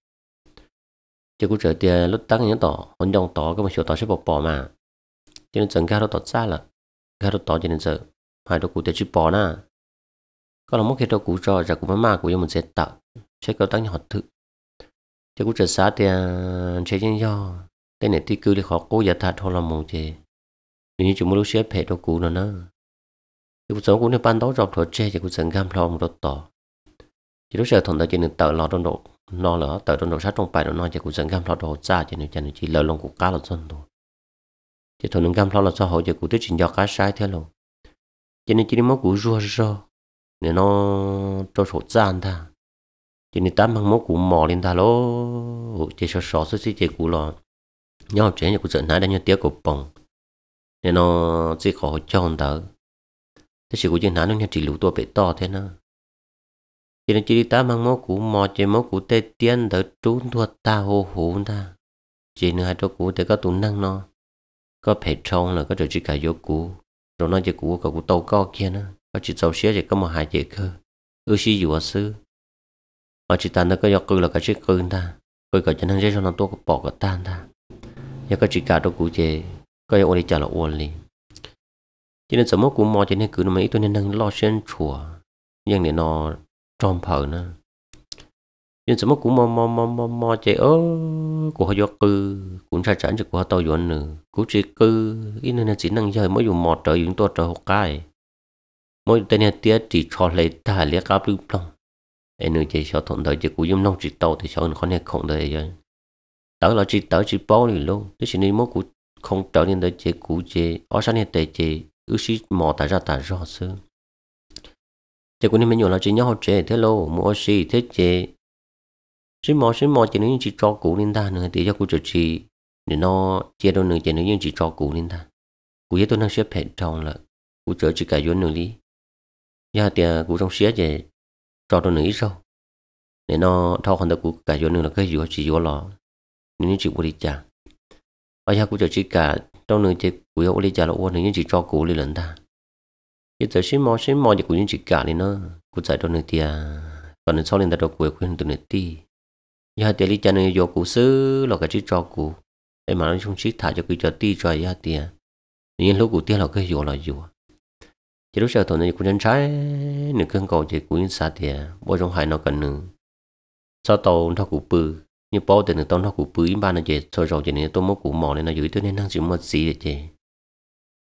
Chỉ cũng giờ thì lúc à, tăng những tổ hôn dòng tổ cái một số tổ sẽ bỏ bỏ mà. Cho nên chẳng cá nó tổ xa là cá nó tỏ cho hai độ cụ thể chỉ bỏ na. Có là một à, cái đồ cụ cho ra cũng mà của mình sẽ tạo. Sẽ có tăng nhỏ thứ chỉ cũng giờ xa thì chế nhân do. Tên này thì cứ đi khó cố giả thật thôi là một chế nếu như chúng muốn lúc xếp hệ đồ cũ nữa thì cũng sống cũng ban đầu rộng thôi che thì cũng sống gam lo một đợt chỉ lúc giờ thằng đó chỉ nên tự lo trong độ nó lỡ tự trong độ sát trong bài đó nó chỉ cũng sống gam lo đồ ra chỉ nên chỉ lỡ lòng cũng cá là dân thôi chỉ thằng nên cam lo là sao họ giờ cụ tới chuyện do cá sai thế luôn cho nên chỉ nên mất cụ rua rua để nó cho số gian ta. Cho nên tám bằng mất cụ mò lên ta lô chỉ sợ số số chỉ cụ lo nhau trẻ nhà cụ sợ nãy đang nhau tiếc cụ bồng, để nó chỉ khó cho hơn ta. Thế sự của chuyện nãy nó chỉ lũ tua bị to thế nữa cho nên chỉ đi ta mang máu cụ mò, chỉ máu cụ tê tiên đỡ trốn thua ta hô hú ta. Chỉ nữa hai chỗ cụ tê có tụ năng nó có phải trông là có trở chỉ cả vô cũ rồi nó chỉ cũ có cũ tàu co kia nữa. Có chỉ tàu xe chỉ có một hai chỉ cơ. Ư sĩ dụ sư ở chỉ ta nó có do cư là cái chiếc cư ta. Cư cả chân hàng dây cho nó tốt có bỏ cả tan ta. Nhưng có chỉ cả đâu cũ chỉ có yêu đi trả là ôn liền, cho nên sớm mốt cũng mò cho nên cứ nó mấy tôi nên nâng lo xuyên chùa. Nhưng để nó tròn phở nữa nhưng sớm mốt cũng mò mò mò mò mò chạy ơ của họ do cư cũng ra chắn cho của họ tàu dọn nữa cũng chỉ cư ít nên là chỉ năng chơi mỗi dùng mò trời dùng tôi trời học cái mỗi tên nhà tiết chỉ cho lấy ta lấy cáp lưu lòng em nữa chỉ cho thuận đời chỉ cũng dùng nông chỉ tàu thì cho nó không không đời rồi. Tớ là chỉ tớ chỉ bao liền luôn tức chỉ nên mỗi cũng không trở nên tới chế cũ chế ở sáng nay tệ chế ước sĩ mò tại ra tại rõ sư chế cũng nên mình nhổ là chỉ nhau chế thế lô mua sĩ thế chế chỉ mò chỉ mò chỉ nếu chỉ cho cũ nên ta nữa thì cho cũ chỉ chỉ để nó chia đâu nữa chỉ nếu như chỉ cho cũ nên ta. Cũ với tôi đang xếp hẹn trong là cũ trở chỉ cả vốn nữa đi giờ thì à, cũ trong xếp về cho đâu nữa ít sao để nó thao còn được cũ cả vốn nữa là cái gì chỉ vô lò như chỉ bồi trả bây giờ cũng chỉ cả trong nữa chỉ của yêu đi trả là ôn nên chỉ cho cũ lên lần ta. Bây giờ xin mò xin mò thì cũng chỉ cả đi nó cũng chạy trong nữa thì à, còn sau lên ta đâu của quên từ nửa tí giờ tiền lý chân nửa vô cũ xứ là cái chiếc cho cũ để mà nó không chỉ thả cho cái cho ti cho giờ tiền nhưng lúc cũ tiền là cái vô là vô. Chỉ lúc sau thôi này cũng chân trái, nửa cơn cầu chỉ cũng xa tiền bố trong hai nó cần nữa sau tàu nó cụ bự. Như bao tiền người tàu nó cũng bự ba nó chơi thôi rồi chỉ nên tôi mất cụ mỏ nên nó dưới tôi nên năng chỉ một gì để chơi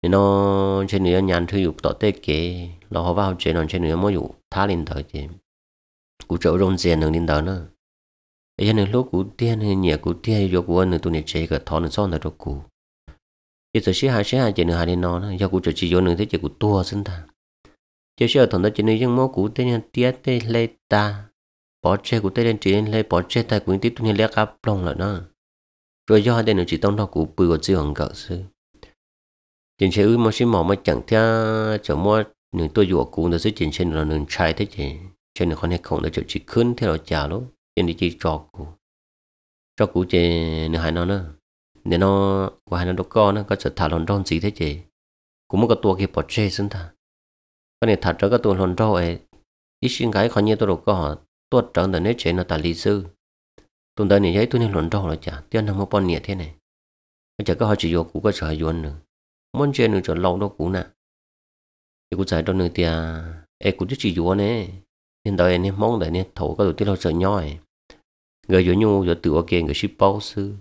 nên nó trên nữa nhàn thư dục tọt tê kế là họ vào chơi nó trên nữa mới dục thả lên tới chơi cụ chỗ rong tiền được lên tới nữa ấy nên lúc cũng tiền thì nhiều cũng tiền vô cũng nữa tụi này chơi cả thọ nên xong là rồi cũng bây giờ sẽ hai sẽ hai chơi nữa hai đến nó nữa giờ cũng chỉ vô nữa thế chơi cũng tua xin ta chơi sẽ thằng đó chơi nữa nhưng mà cũng tiền tiền tê lê ta. Bỏ chơi của tây lên chỉ lên lấy bỏ chơi tay cũng tiếp tụi này lấy cáp lòng lại nó rồi do hai đây nó chỉ tông đó của bự của chỉ hằng cỡ sư chuyện chế ư mà xin mỏ mà chẳng theo chỗ mua nửa tôi dụ cũng nó sẽ chuyện trên là nửa trai thế chứ trên nửa con này không nó chỗ chỉ khấn theo là chả lúc trên đi chỉ trò cụ trò cụ chế nửa hai nó nữa để nó qua hai nó đâu con nó có sự thả lon rong gì thế chứ cũng một có tua kia bỏ che xin ta cái này thật ra cái tua lon rong ấy. Ít xin gái khó như tôi đâu có tuột trắng tận nét chế nó tả lý sư. Tôi tới này giấy tôi nên luận đâu rồi chả. Tiền nó một bọn nhẹ thế này. Bây giờ có họ chỉ vô cũ có sợ yuan nữa. Muốn chơi nữa cho lâu đâu cũ nè. Thì cũng giải đâu nữa thì à. Em cũng chỉ dụ nè nên đời nên mong đời nên thổ có đầu tiên là sợ nhoi người yuan nhu rồi tự ok người ship bao sư.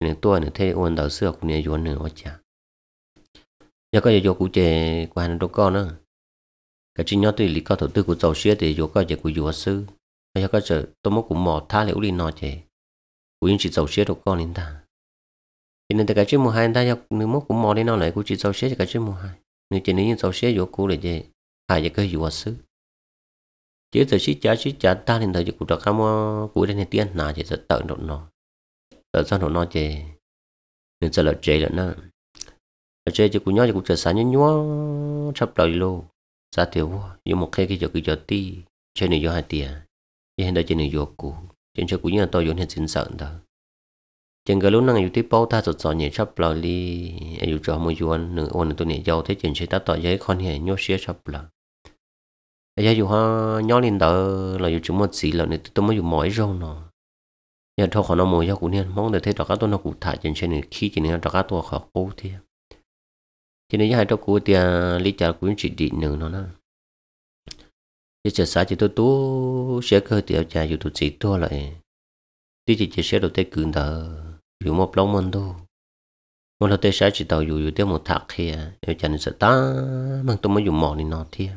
Nên tôi nên thế ôn đầu xưa cũng nên yuan nữa chả. Giờ có giờ cụ chế chơi qua đâu con nữa cái chuyện nhỏ tôi lý có thổ tư của giàu xưa thì vô có chế của yuan sư. Bây giờ có giờ tôi muốn cũng mò tha liệu đi nói của những chị giàu xưa đâu con nên ta. Cho nên cái chuyện mùa hai ta nếu muốn cũng mò đi nọ lại của chị giàu xưa cái chuyện mùa hai. Nếu chỉ nếu giàu xưa vô cũ lại chế hai cái cái gì sư chỉ giờ xí chả xí chả, ta nên thời cuộc được cam ờ, của đây này tiên nà chỉ giờ tận độ nó tận sao độ nó chứ nên giờ là chế là nó. Chế chỉ cũng nhau chỉ cuộc chờ sáng nhớ nhớ sắp đời lô. Ra tiểu nhưng một khi cái giờ cái giờ ti chơi này vô hai tiền hiện tại chơi này vô cũ. Trên cho cũ như tôi vốn hiện sinh sợ đó trên cái lúc năng yêu tiếp bao ta sụt sọ nhẹ sắp lò li yêu cho một yuan nửa ôn tôi nhẹ giàu thế, trên sẽ ta tỏ giấy con hệ nhốt xía sắp lò giờ dù ha nhỏ lên đó là dù chúng một gì là nên tôi mới dùng mỏi rồi nó. Giờ thôi họ nó mồi cho cũng nên mong được thấy đó các tôi nó cụ thả trên trên này khi trên này đó các tôi khỏi cố thì. Cho nên hai đó của thì lý trả cũng chỉ định nữa nó nè chỉ chờ sáng chỉ tôi tú sẽ cơ tiểu nhà dù tôi chỉ tôi lại. Tí chỉ chỉ sẽ đầu tay cường đó dù một lâu mình thôi một lần tôi sẽ chỉ tàu dù dù thêm một thạc kia nếu chẳng sợ ta mang tôi mới dùng mỏ đi nọ thiệt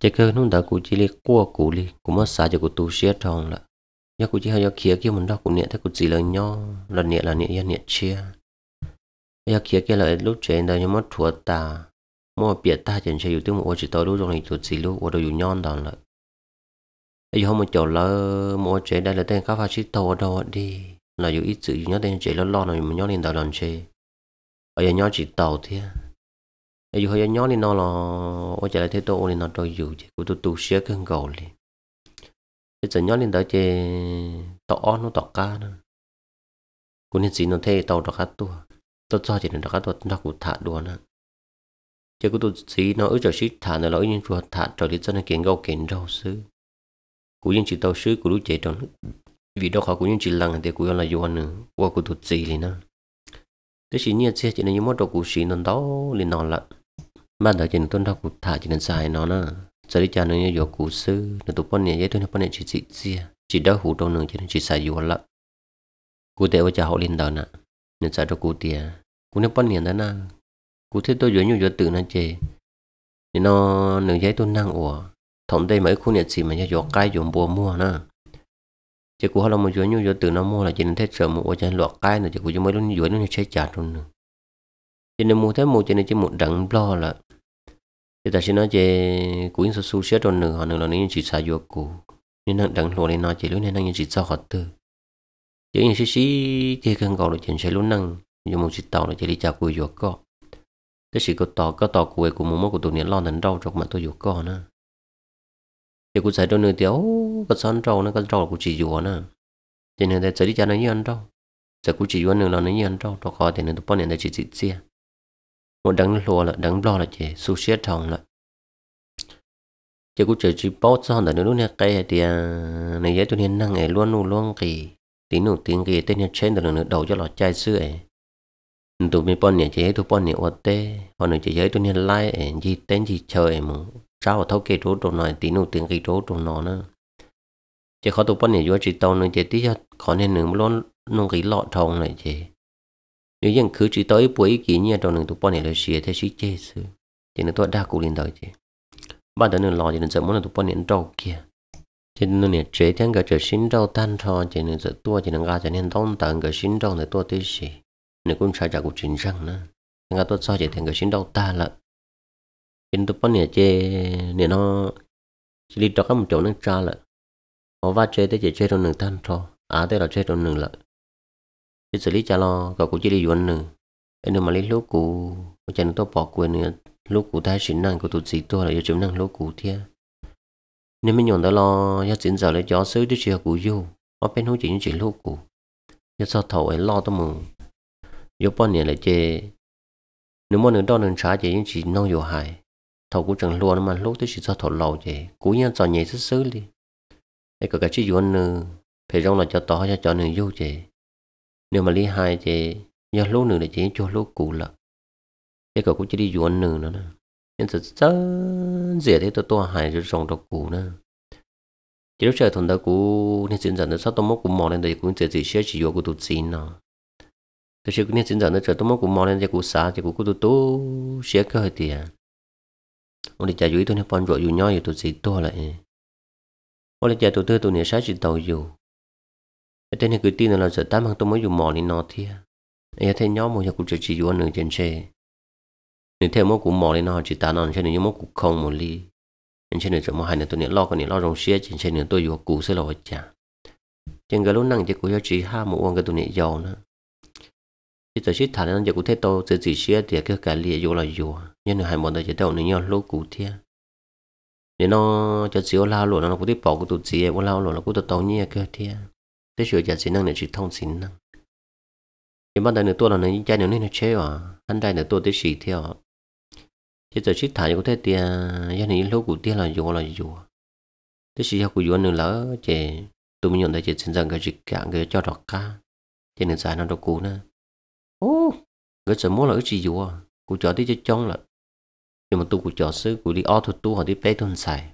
chỉ cần nó đã cụ chỉ li qua cụ li cũng mất xa cho cụ tu sửa tròn là nhớ cụ chỉ hay nhớ kia kia mình đó cụ niệm thế cụ chỉ là nho là niệm là niệm ya niệm chia. Nhớ kia kia là lúc trẻ đó nhớ mất thua ta, mua biệt ta chẳng chơi dùng tiêu một chỉ tàu lúc này tụt chỉ lúc ở đâu dùng nhon đó là ấy hôm một chỗ là mua trẻ đây là tên các phát chỉ tàu đâu đi, là dù ít sự nhớ tên trẻ là lo là mình nhớ lên tàu làm chơi ở nhà nhớ chỉ tàu thế ấy dù hơi nhớ lên nó là ở chạy lại thế tôi lên nó đôi dù chứ. Của tôi tu sửa cơn gầu liền. Bây giờ nhớ lên đó chơi tàu nó tàu ca nữa cũng nên chỉ nó thế tàu đó cá tua. Tôi cho chỉ nó cá tua, nó cũng thả đùa nữa chứ của tôi chỉ nó ở chỗ xí thả nó lỗi nhưng chùa thả trở đi cho nó kiện gầu, kiện rau sứ cũng những chỉ tàu sứ của lúc chạy trong vì đó khó cũng những chỉ lằng thì cũng là do nữa qua của tôi chỉ liền nữa thế chỉ nhiên xe chỉ là những món đồ cụ sĩ nó đó liền nó lại mà đó chỉ là đọc thả chỉ là xài nó nè giờ đi cha nó như cụ sư nó tụ bọn này vậy thôi nó bọn này chỉ chỉ chỉ chỉ đỡ hủ đâu nữa chỉ chỉ xài vô lắm, cú tế với cha họ liền đó nè nên xài cho cụ tiền cụ nó bọn này đó nè cụ thế tôi dối nhiều dối tự nó chê thì nó nửa giấy tôi năng ủa thống đây mấy khu nhiệt gì mà cho cái dùng bùa mua nè. Chỉ cú họ là một chỗ như chỗ từ nó mua là chỉ nên thấy sợ một chân lọt cái nữa chỉ của chúng mới luôn dưới nó sẽ chặt luôn nữa chỉ nên mua thấy mua chỉ nên chỉ một đặng lo là thì ta sẽ nói về của những số số rồi nữa họ nữa là những chỉ xài vô cụ. Nên năng đẳng lo nên nói chỉ lúc nên năng những chỉ sao họ tư. Chỉ những xí sĩ chỉ cần gọi là chuyện sẽ luôn năng. Dùng một chỉ tàu là chỉ đi chào cùi vô co thế chỉ có tàu có tàu cùi của một mối của tụi này lo nền rau trong mà tôi vô co nữa thì cũng sẽ đôi nửa tiêu có sắn rau nó có rau của chỉ vô nữa cho nên sẽ đi chào nó như ăn rau. Sẽ cũng chỉ vô nữa là nó như ăn rau. Cho khó thì nên tôi bỏ bọn này chỉ chỉ chia một đắng lúa là đắng lo là chị su xếp thòng là chị cũng chờ chị bao son là nó nè cây thì à, này giấy tôi nên năng ấy luôn luôn luôn kỳ tí nụ tiếng kỳ tên nhà trên là nó đầu cho lọt chai sữa ấy. Tụi mình bọn này chỉ tụi bọn này ở tê. Họ nói chỉ giấy tôi nên ấy gì tên gì chơi mà. Sao thâu kê trốn trong này tí nụ tiếng kê trốn trong nó nữa. Chỉ khó tụi bọn này vô chỉ tàu nữa chỉ tí cho khó nên nương luôn nông cái lọ thòng này chỉ nếu dân cứ chỉ tới buổi kỷ niệm trong nương tụ bọn này là xìa thế xí chế sự thì nó tôi đa cụ liên đời chứ. Bắt đầu nó lo cho nó sợ muốn là tụ bọn này trâu kia. Chỉ nó nè chế thiên cái trở sinh trâu tan cho chỉ nó sợ tua chỉ nó ra cho nên đông tận cái sinh trâu này tua tới xì. Nên cũng sai trả của chính răng nữa. Người tôi sao chỉ thành cái sinh trâu ta là in tụ bọn này chơi nè nó chỉ đi cho một chỗ nó tra lại họ va chơi tới chỉ chơi trong nửa tan cho à tới là chơi trong nửa lại chỉ xử lý cho lo, cậu cũng chỉ đi yuan anh em mà lấy lúc cũ cho chẳng tôi bỏ quên nữa lúc cũ thái sinh năng của tụi gì tôi là do chấm năng lúc cũ thia. Nên mình nhọn đó lo, do chính giờ lấy gió sứ đi chơi cũ vô mà bên hỗ chỉ những chuyện lúc cũ do sao thầu ấy lo tôi mừng. Do bao nhiêu là chơi nếu mà nửa đó nửa trả chỉ những chuyện nông dầu hại thầu cũng chẳng luôn mà lúc tới chỉ cho thầu lâu chê. Cú nhân cho nhảy sức xứ đi. Ấy có cái chỉ yuan nữa phải rong là cho to cho cho nữa vô chê nếu mà lý hai thì do lúc nữa là chỉ cho lúc cũ là cái cậu cũng chỉ đi yuan nữa nữa nên thật rất dễ thế tôi to hài rồi rong đó cũ nữa chỉ lúc trời thằng đó cũ nên diễn dẫn nó sao tôi mất cũng mò lên đây cũng chỉ chỉ sẽ chỉ vô của tụt xin nó tôi sẽ nên diễn dẫn nó trời tôi mất cũng mò lên đây cũng xa thì cũng cũng tụt tố sẽ cơ hơi tiền à. ông đi chạy dưới tôi nên phân rồi dù nhau thì tôi xin to lại. Ông đi chạy tôi tôi tôi nên sát chỉ tàu dù thế nên này cứ tin là giờ tám hàng tôi mới dùng mỏ lên nó thia ấy thế nhóm một nhà cũng chỉ chỉ dù nửa trên xe nếu theo mỗi cũng mỏ lên nó chỉ ta nó trên này mỗi cũng không một ly. Trên trên này chỗ một hai này tôi nên lo cái này lo rong xe trên trên này tôi dù cụ sẽ lo chả. Trên cái lúc năng chỉ cũng chỉ ha, một ông cái tôi nên giàu nữa. Chỉ tới shit thằng nó giờ cũng thấy tôi sẽ chỉ xe thì cái cái ly dù là dù nhưng hai món đó chỉ tao nữa lúc cụ thia nên nó cho chiếu lao luôn nó cũng tiếp bỏ cái tụt gì cũng lao luôn nó cũng tụt tàu nhẹ cái thia tôi sửa giờ xin năng này chỉ thông xin năng nhưng bắt đầu nữa tôi là nên chạy nữa nên chế à anh đây nữa tôi tới xì theo. Chỉ giờ chiếc thằng có thể tiền gia đình lúc cụ tiền là dù là dù. Tôi xì học cụ dù nữa lỡ chè tôi mới nhận thấy chè xin rằng cái gì cả cái cho đọc ca, cho nên giải nó đâu cụ nữa ô cái sợ muốn là cái gì dù à? Cụ chọn đi cho chong là nhưng mà tôi cụ chọn sư cụ đi o thuật tu họ đi bé thôn xài.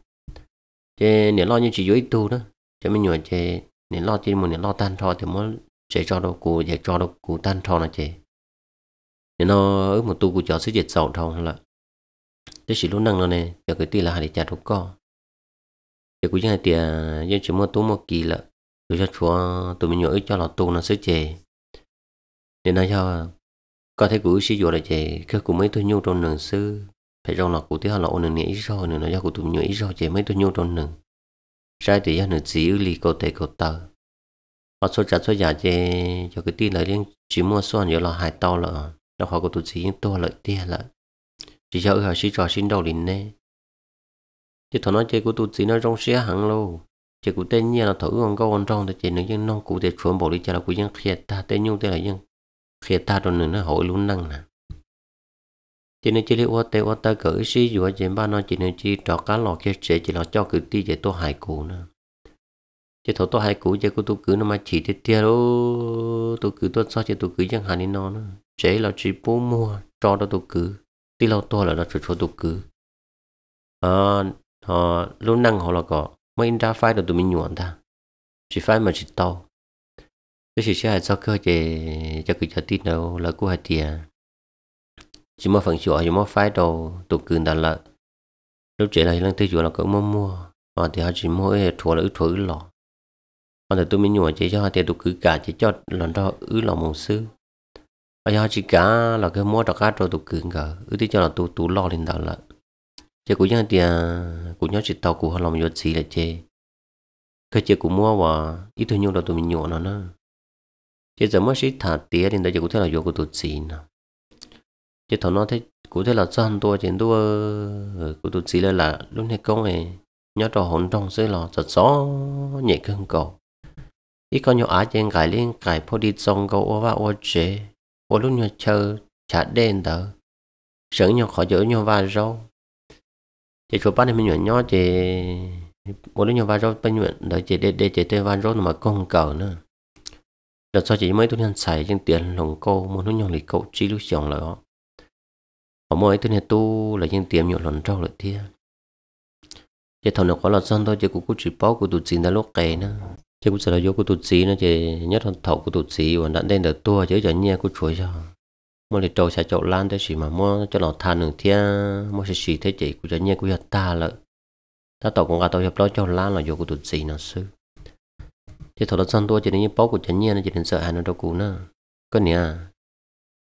Chè nếu lo như chỉ dưới tu đó. Cho mình nhỏ chè nên lo chỉ một nên lo tan thọ thì muốn sẽ cho đâu cụ để cho đâu cụ tan thọ là chị, nên nó ở một tu của cho sẽ dệt sầu thọ là thế chỉ lúc năng nó này giờ cái tiền là hai chặt thuộc co giờ cũng như tiền nhưng chỉ mua tu một kỳ là tôi cho chúa tụi mình nhớ cho là tu nó sẽ chè nên nói cho có thể cụ sử dụng là chè cái cụ mấy tôi nhu trong nương sư phải trong là cụ tiếng là ôn nương ít rồi nữa nó cho cụ tụi mình nhớ rồi chè mấy tôi nhu trong nương trái thì cho nương chỉ lý cô thể cô tờ. Họ số trả số giả chè cho cái tin là liên chỉ mua xoan giờ là hai to là nó họ có tụi chỉ to lợi tiền là chỉ cho họ chỉ trò xin đầu liền nè chỉ thằng nói chơi của tụi chỉ nó trong xe hẳn luôn chỉ của tên nhiên là thử con câu con trong thì chỉ nếu nhưng non cụ thể chuẩn bộ đi cho là của dân khiết ta tên nhung tên là dân khiết ta rồi nữa, nó hội luôn năng nè chỉ nên chỉ lấy ô tê ô tê cỡ xí dù ba nó chỉ nên chỉ trọ cá lọt kia sẽ chỉ là cho cử ti về tôi hại cụ nữa chỉ thấu tôi hại cụ chỉ của tôi cứ nó mà chỉ tiết tiết đó tôi cứ tôi sao chỉ tôi cứ chẳng hạn đi nó nữa chỉ là chỉ bố mua cho đó tôi cứ tí lâu tôi là nó chỉ cho tôi cứ à họ luôn năng họ là có mấy in ra phai được tụi mình nhuận ta chỉ phai mà chỉ tàu cái gì sẽ là sao cơ để cho cứ cho tin đâu là cô hai tiền chỉ mà phần chùa, chỉ mà phái đồ tụ cường đã là lúc trẻ này lần tới chùa là cỡ mua mua. Mà thì họ chỉ mua cái thua là ứ thua ứ lọ. Còn thì tôi mới nhủ chỉ cho họ thì tụ cứ cả, chỉ cho lần đó ứ lọ một sư bây họ chỉ cả là cái mua đặc cá rồi tụ cường cả, ứ thì cho là tụ tụ lo lên đó là chỉ cũng như thì cũng nhớ à, chỉ tàu của họ làm việc gì là chê. Cái chế cũng mua và ít thôi nhưng là tụi mình nhổ nó nữa chế giờ mới sĩ thả tía thì đây cũng thể là vô của tụi gì nè thì thằng nó thấy cũng thể là chân tôi trên tôi ờ, cụ tôi chỉ là lúc này công này nhớ trò hồn trong sẽ là giật gió nhẹ cơn cầu. Ít con nhiều á trên cài lên cài phố đi trong cầu ô và ô chế ô lúc nhỏ chờ chả đen đó sợ nhau khỏi dỡ nhau vào rau thì cho bắt mình nhỏ nhỏ thì, một lúc nhau vào rồi bên nguyện đợi chị để để chị tên vào rồi mà công cờ nữa. Đợt sau chỉ mấy tôi nhân xài trên tiền lòng cô một đứa nhau thì cậu chỉ lúc chồng là đó ở mỗi tôi này tu là những tiền nhiều lần trâu lại thiên chỉ thằng nào có là son thôi chỉ cũng cũng chỉ báo của tụt xin đã lúc kề nữa chỉ cũng sẽ là vô của tụt xin nữa chỉ nhất thằng thầu của tụt xin và đạn đen được tua chứ chẳng nhia của chuối cho. Mua để trâu sẽ chậu lan tới chỉ mà mua cho nó than được thiên mua sẽ chỉ thế chị của cho cũng của ta lợi. Ta tổ cũng cả tàu nhập đó cho lan là vô của tụt xin nó sư chỉ thằng lọt sang tôi chỉ đến bó của chẳng nhia nó, chỉ đến sợ hàng nó đâu cũ nữa có nè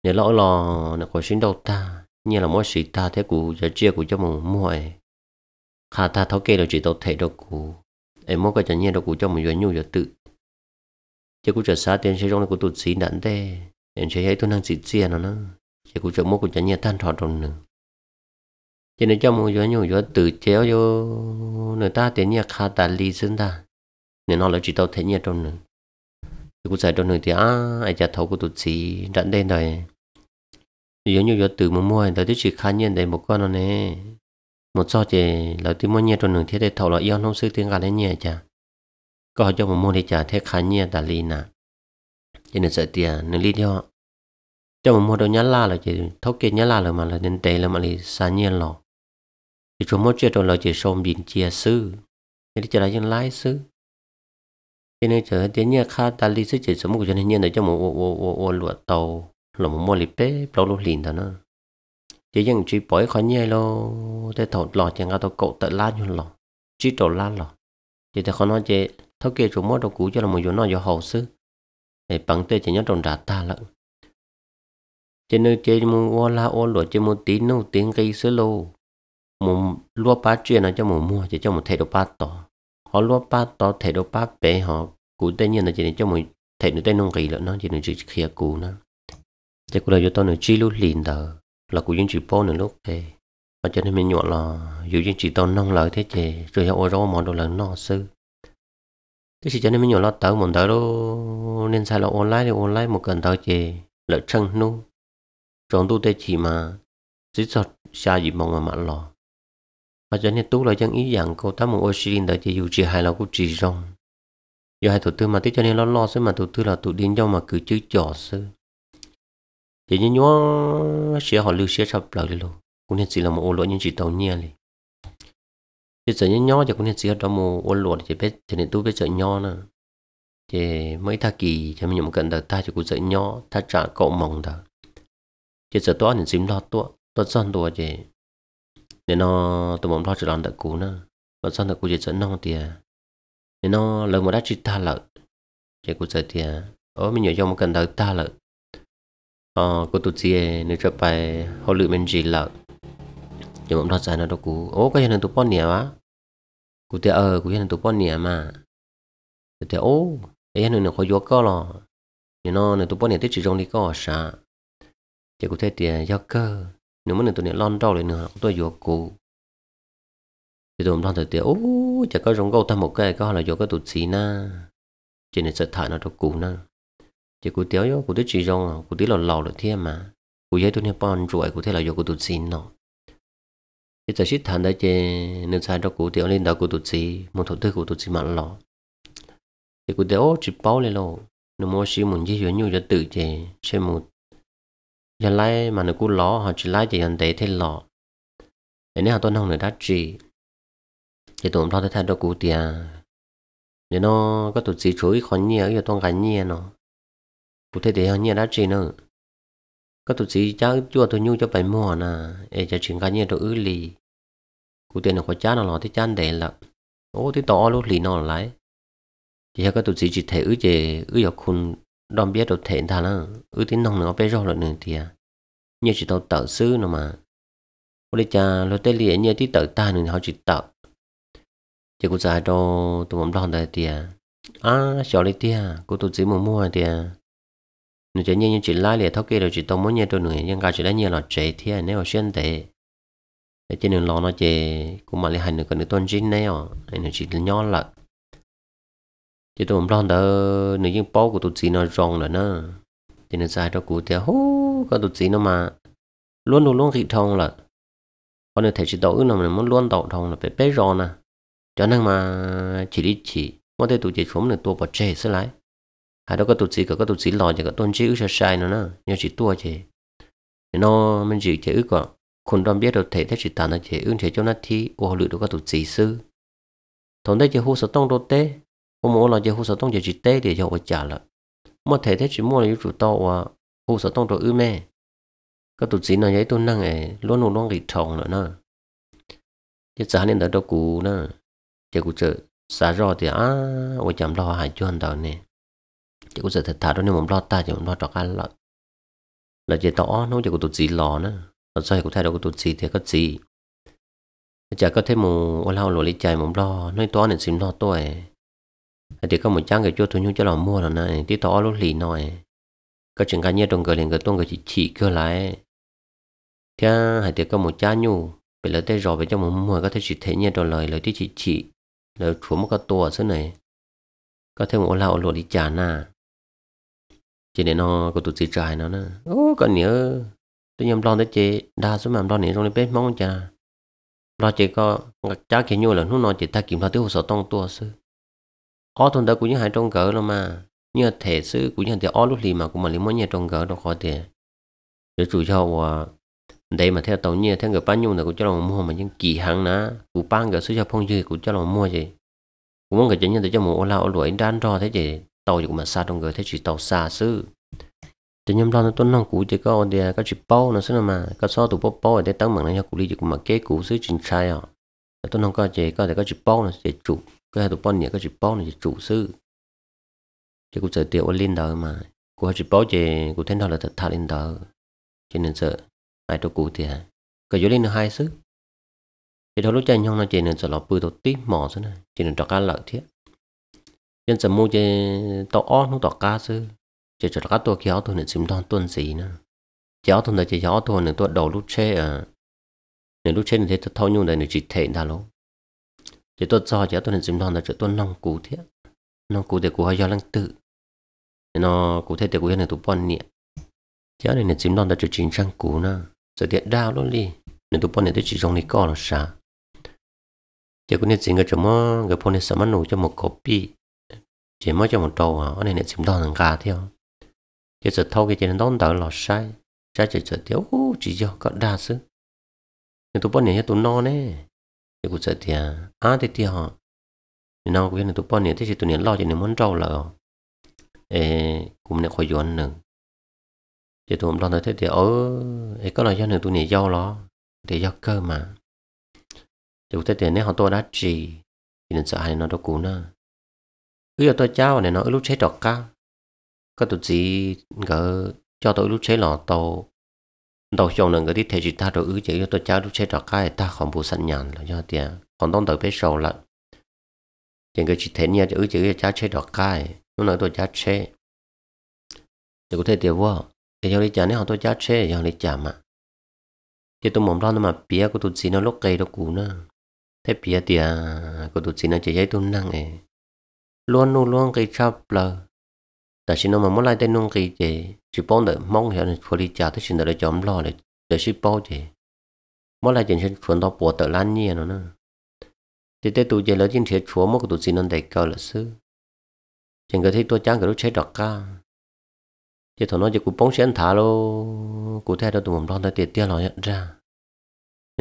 nè lỗi lò nó có xin đâu ta như là mỗi sĩ ta thế cụ giờ chia của cho một mua khá ta thấu kê là chỉ tao thể đâu cụ em mỗi cái chẳng nhẹ đâu cụ cho một doanh nhu giờ tự. Chứ cụ trở xa tiền sẽ trong này cụ tụt gì đắn thế em sẽ thấy tôi năng xịt xìa nó nữa chứ cụ chọn mỗi cụ chẳng nhiều than thọt rồi nữa cho nên cho một doanh nhiều cho tự chéo cho người ta tiền nhà khá ta lý sinh ta. Nên nó là chỉ tao thấy nhẹ trong nữa cụ giải trong nữa thì à ai chả thấu cụ tụt xí đạn đen rồi giống như giờ từ mà mua tới chỉ khá nhiên để một con nó nè. Một so chỉ là tí mua nhiên trong đường thế để thầu là yêu không sư tiếng gà lên nhẹ chả. Có cho một mua thì chả thế khá nhiên đã lì nè cho nên sợ tiền nên lý do cho một mua đâu nhá la là chỉ thấu kia nhá la là mà là nên tệ là mà lì xa nhiên lò thì chúng một chuyện là chỉ xôm biển chia sư thì chả là những lái sư cho nên chờ tiếng nhá khá ta lì sư chỉ số một cho nên nhiên để cho một ô ô ô lụa tàu là một mua lì bé bao lô lìn đó nó. chỉ những chỉ bói khó nhẹ lo để thầu lọ chẳng có tàu cậu tự la như lọ chỉ tổ la lọ chỉ để khó nói chỉ thấu kia chúng một đồ cũ cho là một chỗ nó do hậu sư để bằng tê chỉ nhớ trong đá ta lận. Chỉ nơi chơi mu ô la ô lụa chơi mu tí nô tiếng cây sứ lô. Mu lúa bát chuyện là cho mu mua chỉ cho một thể đồ bát to họ lúa bát to thể đồ bát bé họ cũ tên nhiên là chỉ để cho một thể nữa tên nông kỳ lận nó, chỉ để chỉ khía cũ nó chỉ cũng là cho tôi nữa chi lúc liền đó là cũng những chỉ po nữa lúc thế và cho nên mình nhọ là dù những chỉ tao nông lợi thế chứ rồi họ rau món đồ lần nó sư. Thế chỉ cho nên mình nhọ lo tớ một tớ đó nên sai là online thì online một cần tớ chỉ lợi chân nu. Trong tu tê chỉ mà chỉ cho xa gì mong mà mặn lo và cho nên tu là chân ý rằng cô ta một ô xí đờ chỉ dù chỉ hai là cũng chỉ rong giờ hai thủ tư mà tí cho nên lo lo xứ mà thủ tư là tụ điên cho mà cứ chứ trò xứ thì như nhó xe họ lưu xe sắp lại luôn. Cũng nên chỉ là một ô lỗi nhưng chỉ tàu nhẹ liền. Thì giờ nhớ nhó cho cũng nên chỉ là một ô lỗi thì biết cho nên tôi biết chợ nhỏ nè thì mấy ta kỳ thì mình một cần được ta thì cũng chợ nhỏ ta trả cậu mong đó thì giờ tôi nên xin lo tôi tôi son tôi thì nên nó tụi mình lo chỉ làm được cũ nữa. Và son được cũ chỉ chợ non tiền nên nó lần mà đã chỉ ta lợi. Thì cũng sợ thì ở mình nhớ cho một cần được ta lợi ờ cô tụt gì nếu cho bài họ lựa mình gì là giờ mình lo sai nó đâu cú. ô ờ, cái này tụi bọn nhẹ á cú tiền ờ cũ này tụi bọn nhẹ mà. Thì ô cái này nó khó vô cơ lo thì nó này tụi bọn nhẹ tích chỉ trong đi có sao chỉ có thấy tiền do cơ, nếu mà này tụi này lon đâu lại nữa tôi vô cú thì tụi mình thời tiền ô chỉ có giống câu ta một cái, có là vô cái tụt xí na. Chỉ này sợ thả nó đâu cú na chỉ cụ téo vô cụ tới chỉ rong à, cụ tới là lò được thiên mà. Cụ giấy tụi này bọn ruồi cụ thể là vô cụ tụt xin nó chỉ giờ xít thằng đấy chỉ nên sai cho cụ téo lên đầu cụ tụt xí một thằng tư cụ tụt xí mà lò. Chỉ cụ téo chỉ bao lên lò. Nếu mua xí muốn gì nhiều cho tự chỉ xem một. Giờ lại mà nó cụ ló họ chỉ lại chỉ nhận tế thế lọ để họ tôi không được đắt chỉ chỉ tôi không thế thay đổi cụ tiền để nó có tụt gì chuối, khó nhiều giờ tôi gánh nhiều nó cụ thể để họ nhiều đã chỉ nữa có tụt sĩ cháu chua tôi nhu cho phải mua nè. Để cho chuyện cá nhân tôi ứ lì. Cụ tiền là có chán nó lọ thì chán để là ô thì to lúc lì nó lại chỉ có tụt sĩ chỉ thể ứ chỉ ứ dọc khun đom biết được thể thà nó. Ứ tin nông nó bé rồi là nương tiệt như chỉ tao tự sư nó mà. Ô đi cha lo tê liền như tí tự ta nữa họ chỉ tự chỉ có giải cho tụi mình đòn đại tiền à. Sợ lấy tiền à. của tụi sĩ mua mua tiền à nếu chỉ như chỉ lái liệt thóc kia rồi chỉ tông muốn nhiên tôi nữa. Nhưng cả chỉ lấy nhiên là chế thiệt nếu mà xuyên thế để trên đường lo nó chế cũng mà lấy hành được cái được tôn chính này à nó chỉ nhỏ lợn chỉ tôi mình lo đỡ, nếu những bao của tôi chỉ nó rong rồi nữa thì nó dài cho cụ thì hú có tôi chỉ nó mà luôn luôn luôn thị thông là còn nếu thể chỉ đầu nó mình muốn luôn đầu thông là phải bé rong nè. Cho nên mà chỉ đi chỉ có thể tụi chị xuống được tôi bỏ chế sẽ lại hà đó có tụt sĩ có có tụt sĩ lò chỉ có tôn chỉ ước sai sai nó nè nhưng chỉ tua chỉ nó mình chỉ chỉ ước còn คนต้องเบียดเทแต่จิตานะเจอึนเทเจ้าหน้าที่โอหลุดก็ตุจีซื้อทนได้เจหูสต้องโดเตโอโมเราเจหูสต้องเจจิตเตเดี๋ยวจะอจ่าละเมื่อเทแต่จิมัวอยู่จุดโตว่าหูสต้องโดอื้อแม่ก็ตุจีนายตัวนั่งเอล้วนล้วนกิทองเนาะจะจะเนี่ยเดี๋ยวกูนะเจกูเจอสารอเดี๋ยวอ้าวจำรอหายจวนเดี๋ยวเนี่ย chỉ có giờ thật thà đó nên mình lo ta chỉ mình lo cho ăn lợn, là chỉ tỏ nó chỉ có tụt gì lò nữa, rồi sau cũng thay đổi tụt gì thì có gì, chả có thêm một ô lao lùi lấy chạy mình lo, nói to nên xin lo tôi. Thì có một trang cái chỗ thu nhung cho lòng mua rồi này. Tí to lúc lì nói có chuyện cá nhân trong cửa liền cửa tuần cửa chỉ chỉ cơ lại. Thế hãy thì có một trang nhu. Bị giờ tay rồi về cho một mua có thể chỉ thấy nhiên trong lời lời tí chỉ chỉ. Lời chúa một cái tua thế này. Có thêm một lao lột đi trả na chỉ để nó có tụt gì trái nó nè ô còn nhớ tôi nhầm lo tới chị. Đa số mà lo này trong bếp, mong cha? Lo chị có cha kia nhiều lần, lúc nó chị ta kiểm tra tiêu hồ sơ tông tua sư ó thôn đó cũng như hai trong cỡ rồi mà. Như thể sư cũng như thể ó lúc lì mà cũng mà lấy mỗi nhà trong cỡ đâu khó tiền để chủ cho và đây mà theo tàu như theo người bán nhung là cũng cho lòng mua mà những kỳ hàng ná cũng bán người sư cho phong dư cũng cho lòng mua gì cũng muốn cái chuyện như thế cho một lao lụi đan ro thế gì tàu cũng mà xa trong người, thế chỉ tàu xa sư thì nhầm lo nó tuân năng cũ chỉ có đi, có chỉ bao nó xưa mà, có so tụ bao bao để tăng bằng này cũ đi cũng mà kế cũ xứ trình trai à tuân năng có chỉ có thể có chỉ bao nó chỉ chủ cái tụ bao nhiêu có chỉ bao nó chỉ chủ sư thì cũng sợ tiểu lên đời mà của chỉ bao chỉ của thế nào là thật thà lên đời cho nên sợ, ai đó cũ thì cái chỗ lên hai sức thì đó lúc chơi nhau nó chỉ nên sợ lọp bự đầu tí mỏ thế này chỉ nên cho cá lợi thiết nhân sợ mua chơi tao ó nó tao cá chứ chơi chơi cá tua kéo tôi nên xìm đòn tuần gì nữa kéo tôi là chơi kéo tôi nên tôi đầu lúc chơi à ờ, nên lúc chơi nên thấy thâu nhung này nên chỉ thể ta luôn chỉ tôi cho chỉ tôi nên dìm đòn là chỉ tôi nông cụ thế. Nông cụ để cụ hay do lăng tự. Nó cụ thể để cụ này tôi bọn nhẹ chỉ này nên dìm đòn là chỉ chính trang cụ na giờ điện đào luôn đi nên tụ bọn này chỉ trong này có là sao chỉ có nên dìm cái chỗ mà cái phone này sao mà nổ cho một copy chỉ mới cho một trâu à anh này nên dìm đòn thằng cá theo chỉ sợ thâu cái chuyện đón đỡ là sai. Sai chỉ sợ thiếu. Chỉ cho có đa sức nhưng tụ bọn này tụ no nè thì cũng sợ thì à thì thì họ. Thì nào cũng như tụi bọn này thì tụi này lo cho nên muốn trâu là ê, cũng này khỏi dọn nữa. Chỉ tụi mình nói thế thì ở ấy có là do người tụi này do lo. Để do cơ mà. Chỉ thế thì nếu họ tôi đã chỉ thì nên sợ hay nó đâu cũ nữa cứ giờ tôi cháu này nó lúc chế đọc cá. Có tụi gì gỡ cho tôi lúc chế lò tàu. Đầu chồng là người đi thể chỉ ta rồi ứ chỉ tôi cháu lúc chế đọc cá ta không bù sẵn nhàn là do tiền. Còn đông tới bé sầu là chỉ cái chỉ thể nhia ứ chỉ cháu chế đọc cá nó nói tôi cháu chế chỉ có thể điều vô thì cho đi chả nếu họ tôi cháu chế cho đi chả mà. Thì tôi mong đó mà bia của tụi gì nó lúc cây đó cũ nữa. Thế bia thì của tụi gì nó chỉ thấy tôi năng ấy luôn luôn luôn cái chắp là tại sao mà muốn lại tên nông cái gì, chỉ bao được mong hiểu phải đi trả tới xin được chấm lo để để ship bao gì muốn lại chuyện chuyện phần đó bỏ tới lan nhẹ nó nữa thì tới tụi giờ lỡ chuyện thiệt chúa một tụi xin nó đầy cao là sư. Chẳng có thấy tôi chẳng cái lúc chết đọc ca. Thì thằng nó chỉ cũng bóng xén thả lô cụ thể đó, tụi mình lo tới tiền tiền lo nhận ra.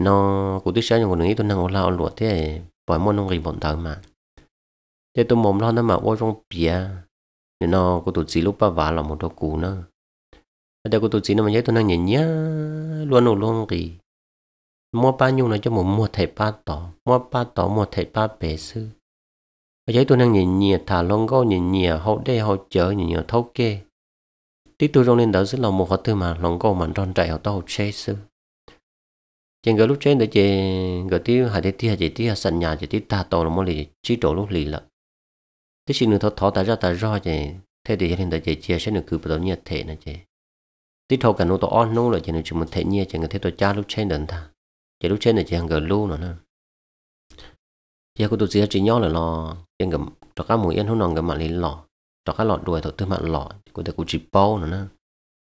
Nó cụ tiết sáng nhưng mà nghĩ tôi năng ở lao luộc thế bỏ môn nông nghiệp bọn thợ mà thế tôi mồm lo nó mà, ôi trong bia nên nó có tụt gì lúc ba vả là một đồ cũ nữa. Đây có tụt gì nó mà nhớ tôi đang nhìn nhá, luôn luôn luôn gì mua ba nhung nó cho một mua thẻ ba tỏ, mua ba tỏ, mua thẻ ba bể sư. Giấy tôi đang nhìn nhẹ thả lông gấu nhìn nhẹ hậu đây hậu chở nhìn nhẹ thấu kê. Tí tôi trong lên đó rất là một họ tư mà, lông gấu mà tròn chạy hậu tao chế sư. Trên cái lúc trên để chị cái tí hai tí tí hai chị sân nhà chỉ tí ta tổ là mỗi lì chỉ trổ lúc lì là thế xin nữa thọ thọ ta ra ta ra chị thế thì hiện tại chị chia sẻ được cứ bắt đầu nhiệt thể này chị tí thọ cả nô tổ on, nô là chị nên chỉ một thể nhiệt chị người thấy tôi cha lúc trên đần ta. Chị lúc trên này chị hàng gần lu nữa nè. Chị có tôi chị chỉ nhỏ là lo chị gặp cho các mũi yên không nòng gặp mặt lên lọ cho các lọ đuôi thôi tư mặt lọ của tôi cũng chỉ bao nữa nè.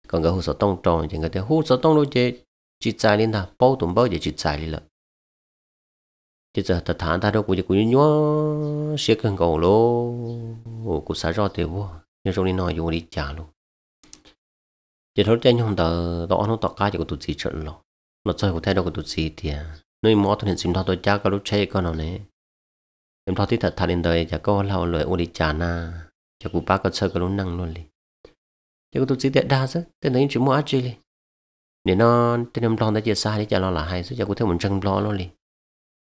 Còn cái hồ sơ tông tròn chị người thấy hồ sơ tông đôi chị chỉ dài lên ta bao tụm bao giờ chỉ dài lên là chỉ giờ thật thản ta đâu cũng cũng nhớ xé cần cầu lô. Cũng xả ra tiền vô nhưng trong đi nói vô đi trả luôn. Chỉ thôi trên không tờ đó nó tọt cá chỉ có tụt gì trận lo nó chơi của thay đâu có tụt gì thì à. nơi mỏ tôi hiện xin thao tôi cha cái lúc chơi con nào nè em thao tí thật thà đến đời, chả có lao lời ô đi trả na. Chả cụ bác có chơi cái lúc năng luôn đi chỉ có tụt gì tiệt đa chứ tên đấy chỉ mua ăn chơi đi để nó tên em lo đã chia xa đi, chả lo là hay, chứ chả có thêm mình chân lo luôn đi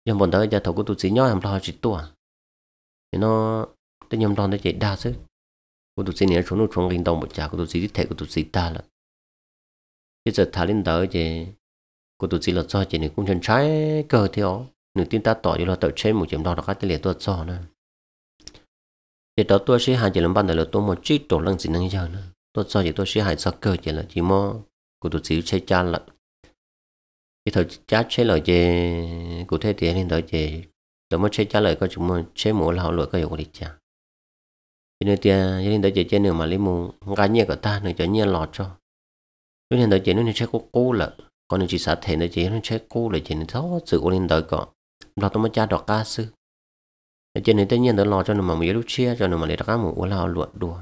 nhưng bọn tới giờ thầu của tụi sĩ nhỏ làm lo chỉ tua à? thì nó tên nhóm lo nó chỉ đa chứ. Của tụi sĩ này xuống nó xuống linh đồng một chả của tụi chỉ thể của tụi sĩ ta là bây giờ thả lên tới thì của tụi sĩ là do chỉ này cũng chân trái cơ theo nửa tin ta tỏ đi là tự chế một chấm đo là cái liền tôi cho nữa. Thì đó tôi sẽ hai chỉ làm ban đầu là tôi một chiếc tổ lăng gì năng giờ nữa. Tôi cho chỉ tôi sẽ hai sao cơ chỉ là chỉ mò của tụi sĩ chơi cha là thì thời cha chế lời chế cụ thể thì nên đợi chế đợi mới chế trả lời có chúng mình chế mũ là họ lỗi có hiệu quả cha cho nên thì à, cho nên đợi chế chế nữa mà lấy mù gái nhẹ của ta nữa cho nhẹ lọt cho. Cho nên đợi chế nó chế cố cố là, còn chỉ sợ thể nó chế nó chế cố là chế nó thấu sự của nên đợi có. Là tôi mới cha đọc ca sư. Cho nên tất nhiên đợi lo cho nó mà mới lúc chia cho nó mà để đọc ca mũ của lao luận đùa.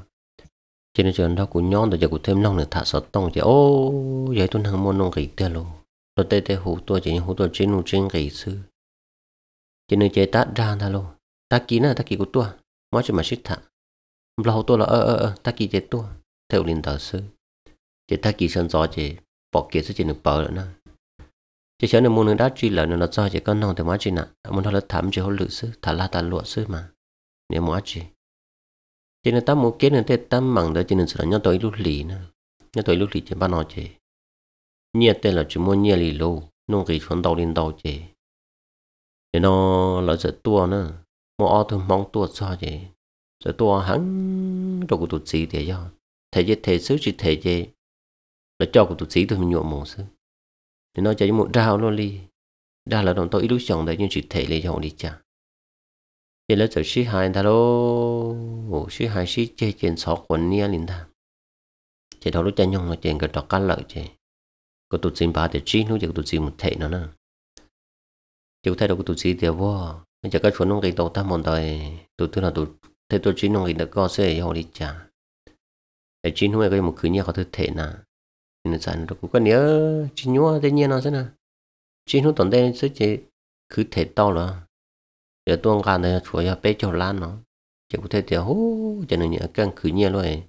Cho nên trường đó cũng nhon rồi giờ cũng thêm nông nữa thả sọt tông thì, ô vậy tôi năng môn nông kỳ tiêu luôn rồi tê tê hủ tôi, chỉ hủ tôi trên nụ trên gầy sư chỉ nên chế tát ra ta luôn ta kỹ nữa ta kỹ của tôi. Mỗi chuyện mà xích thả. Lâu tôi là ơ ơ ơ ta kỹ chế tôi. Theo linh tờ sư. Chế ta kỹ sân gió, chế bỏ kia sư chỉ được bờ nữa chế chớ nên muốn đã truy lợi nó cho chế con nông thì mỗi chuyện nè muốn thôi là thảm chế hỗ lự sư, thả la ta lụa sư mà. Nếu mỗi chuyện chỉ nên ta muốn kết nên thế ta mặn đó, cho nên sẽ nhớ tôi lúc lì nữa. Nhớ tôi lúc lì chỉ bắt nó chứ nhiệt tên là chỉ muốn nhiệt lì lô nông cái xuống đầu lên đầu chế thế nó là sẽ tua nữa mua ô tô mong tua cho chế sẽ tua hắn đâu của tụt gì để cho thể chế thể sứ chỉ thể chế là cho của tụt gì thôi mình nhuộm màu sứ thế nó chỉ một rau nó đi ra là đồng tôi ít lúc chồng đấy nhưng chỉ thể lấy cho đi chả thế là chỉ sĩ hai ta lô ngủ sĩ hai sĩ chơi trên sáu quần nia linh ta chế đó lúc chơi nhung là trên cái trò cá lợi chơi có tụt xin ba để chi nó chỉ có tụt xin một thể nó nè. Chỉ có thay đầu có tụt xin thì vô. Nên chỉ có chuẩn nông cái đầu ta một đời. Tụt thứ là tụt thế tụt chi nông cái được có sẽ họ đi trả. Để chi nó cái một cứ nia có thứ thể nè. Nên rằng nó cũng có nhớ chi nhúa thế nhiên nó thế nè. Chi nó tận đây sẽ chỉ cứ thể to rồi giờ tôi ăn này chúa ya bé cho lan nó. Chỉ có thể thì hú cho nên những căn cứ nhiên luôn,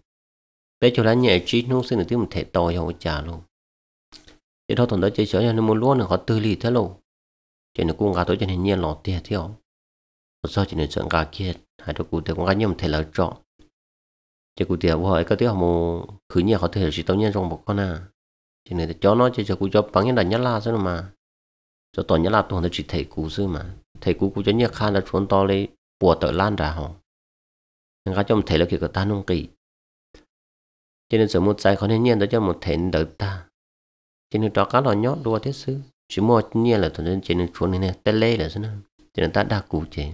bé cho lan nhẹ chỉ nó xin được tiếng một thể to cho cha luôn chỉ thôi thằng đó chơi sợ nên muốn luôn là họ tư lý thế luôn. Chỉ nó cũng gà tối cho nên nhiên lọt tiền theo một số chỉ nó chọn gà kia hai đứa cụ thể cũng gà nhiều một thể là trọ chỉ cụ tiệt hỏi cái tiếng họ khử nhiên họ thể chỉ tao nhiên trong một con à. Chỉ nên cho nó chỉ cho cụ cho bằng những đại nhất là sao mà. Cho toàn nhất là toàn chỉ thầy cụ sư mà. Thầy cụ cụ cho nhất khan là chuẩn to lấy bùa tự lan ra họ. Nhưng các trong thầy là kiểu ta nông kỳ cho nên sự một sai khó nên nhiên đó cho một thầy đỡ ta trên nên đó cá là nhót đua thế sư chỉ mua nhiên là thằng cho nên chuẩn này tê lê là sao trên nên ta đa cụ chế.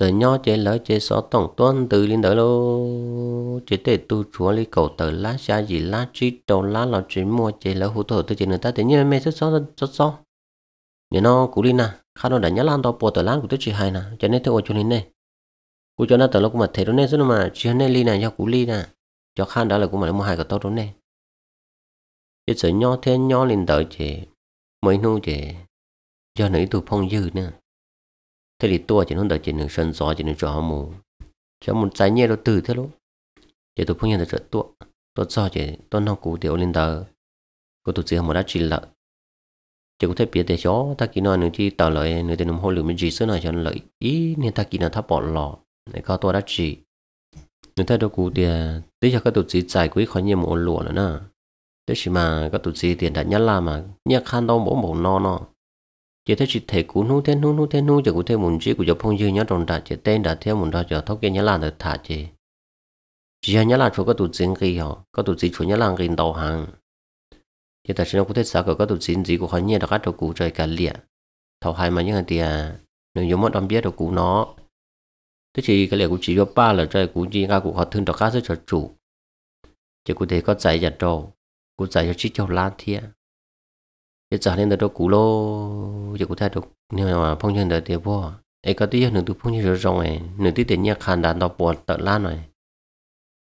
Giờ nhó chế lỡ chế số tổng tuân từ lên đỡ lô. Chế tệ tu chúa lấy cầu tờ lá xa gì lá chi đầu lá là chế mua chế lỡ hú thổ từ trên người ta thế nhiên mẹ rất số rất số nếu nó cú đi nè khá nó đã nhớ lan to bộ tờ lá của tôi chỉ hai nè cho nên tôi cho nên nè. Cú cho nó tờ lúc mà thấy đó nè rất mà? Chỉ nên ly nè cho cú ly nè cho khan đó là cũng mà mua hai cái tốt đó nè chế giờ nhỏ thế nhỏ lên tới chế mới nu chế do nữ tụ phong dư nữa. Thế thì tua chỉ nó đợi chỉ nó sân gió chỉ nó cho mù. Cho một trái nhẹ nó từ thế lúc chỉ tụ phong nhận được tua. Tôi cho chỉ tôi nó cũ tiểu lên tờ cô tôi chỉ một đã chỉ lợi. Chỉ có thể biết để cho ta kỹ nói nữa thì tờ lợi nữa thì nó hồi lượng mình chỉ sửa này cho lợi ý, nên ta kỹ nó thắp bỏ lò. Để có tôi đã chỉ nữa ta đâu cũ thì tí cho các tổ chỉ giải quyết khó nhiều một lụa nữa nè thế chỉ mà các tổ gì tiền đã nhất là mà nhắc khăn đâu mỗi một no no. Chỉ thấy chỉ thấy cú nu thế nu nu thế nu chỉ cú thấy muốn chỉ cú cho phong dư nhớ trong đã chỉ tên đã theo muốn đó cho thóc kia nhớ là được thả chỉ. Chỉ nhớ là chỗ có tụt chính kỳ họ có tụt gì chỗ nhớ là kinh đầu hàng. Chỉ tại sao cú thấy sao có tụt chính gì của họ nhớ được cắt đầu cú trời cả liệt thầu hai mà những cái tiền, nếu như mất đam biết được cú nó. Thế chỉ cái liệu cú chỉ cho ba là trời cú chỉ ra cú họ thương được các sự chủ. Chỉ cú thấy có giải giật đồ cú giải cho chiếc cho lan thiệt để trả lên đó cũ lô, giờ cụ thay được. Nhưng mà phong nhân đời tiền vô ấy có tí nửa tu phong nhân rồi rong ấy nửa tí tiền nhà khăn đàn đọc buồn tợ lan rồi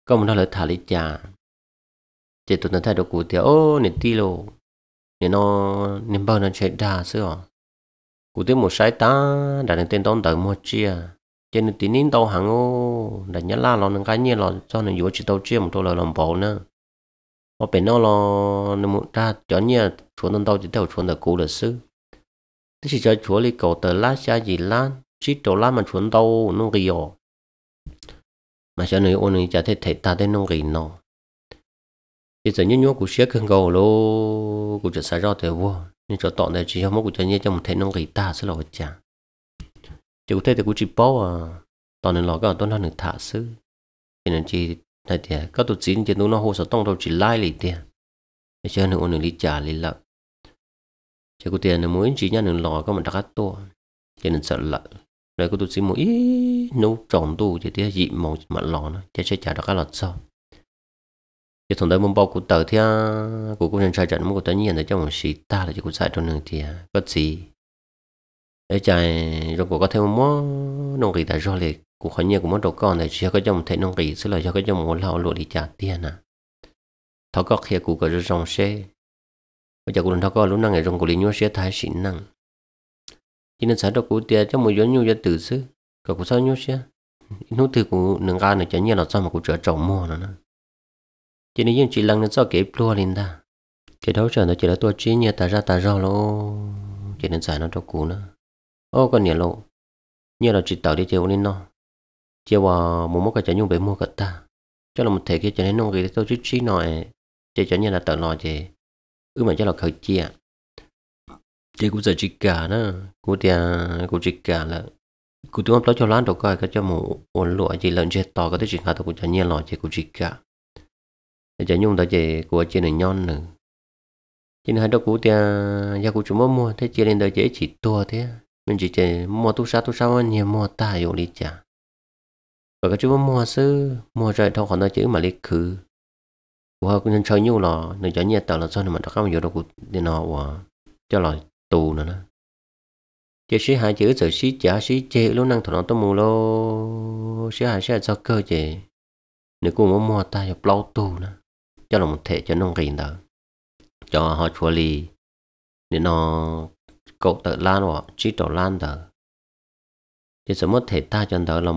có một nó là thả lý trà chỉ tụi nó thay được cụ thì ô, nửa tí lô. Nửa nó nửa bao nó chạy đà xưa cụ tí một sai ta đã nên tên đón đợi một chia. Trên nửa tí nín tàu hàng ô. Đã nhớ la lo nâng cái nhiên lo cho nên yếu chỉ tàu chia một đôi là làm bộ nữa mà bên nó lo nên muốn ra cho nhà chuột nó đâu chỉ theo chuột là cố là sư thế chỉ cho chuột đi cầu tờ lá xa gì lá chỉ đồ lá mà chuột đâu nó gì rồi mà cho nên ôn này chả thể thể ta đến nó gì nó bây giờ nhớ của xe cần cầu lô, của chợ sai ra thì vô nhưng cho tọn này chỉ không có cho nhớ cho một thể nó gì ta sẽ là chả chỉ có thể thì cũng chỉ bao à tọn này lò cái tọn nó được thả sư cho nên chỉ này thì tổ chức trên thì nó hồ sơ tông đâu, chỉ lai lì tiền. Để cho nên ôn lý trả lì lợ. Chỉ có tiền là muốn chỉ nhận nên lò có mà đặt to cho nên sợ lợ. Rồi có tổ chức một ít nấu trồng tu thì thế dị màu mặt lò nó cho sẽ trả được cái lọt sau. Chỉ thằng đấy muốn bao cụ tờ thì cụ cũng nên trai trận, muốn cụ tớ nhiên để cho một xí ta là chỉ cụ sai trong đường thì à, có gì. Để chạy rồi cụ có thêm một nông kỳ tại do liệt cụ khó nhiều cũng mất đồ con này, chỉ có dòng thể nông kỳ sẽ là cho cái dòng một lao lụa đi trả tiền à. Thọ có kia cụ có rất rong xe bây giờ cụ thọ có lúc năng ngày rong cụ liền nhớ xe thái xịn năng. Cho nên sao đó cụ tiền cho một doanh nhu cho tự sư có cụ sao nhớ xe nó từ cụ nâng ga này chẳng như là sao mà cụ trở trồng mua nữa cho nên những chị lăng nên sao kể plua lên ta. Cái đó trở nó chỉ là tôi chỉ như ta ra ta ra lô cho nên sao nó cho cụ nữa. Ô còn nhiều lộ như là chỉ tạo đi chơi lên nó chiều vào một mốc cái chả nhung bị mua cái ta. Cho là một thể kia cho nên nông người tôi chút xí nòi chỉ cho như là tự lo chỉ ư mà cho là khởi chia à. chỉ cũng giờ chỉ cả nữa cũng thì à, cũng chỉ cả là cũng tôi nói cho lán đâu coi cái cho một ổn lụa chỉ lần chơi to cái chuyện khác tôi cũng cho nhiên lo chỉ cũng chỉ cả. Để cho nhung đó chỉ của trên này nhon nữa. Chỉ hai đó cũng thì gia cũng chúng mua, thế chỉ lên đó chỉ chỉ to thế. Mình chỉ chỉ mua tu sa tu sa nhiều, mua ta yêu đi chả và cái chú mua sư mua rồi thâu còn nói chữ mà lấy khử của cũng nên chơi nhiều lò nên cho nhẹ tờ là sao mà nó không nhiều đâu cũng để nó và cho là tù nữa nè chỉ sĩ hai chữ giờ sĩ trả sĩ chế lúc năng thằng nó tôi mua lô. Sĩ hai sĩ cho cơ chế. Nếu cũng muốn mua ta nhập lâu tù nữa. Cho là một thể cho nông gìn đó cho họ chua lì. Nên nó cột tự lan hoặc chỉ tổ lan đó chỉ sợ mất thể ta cho đó là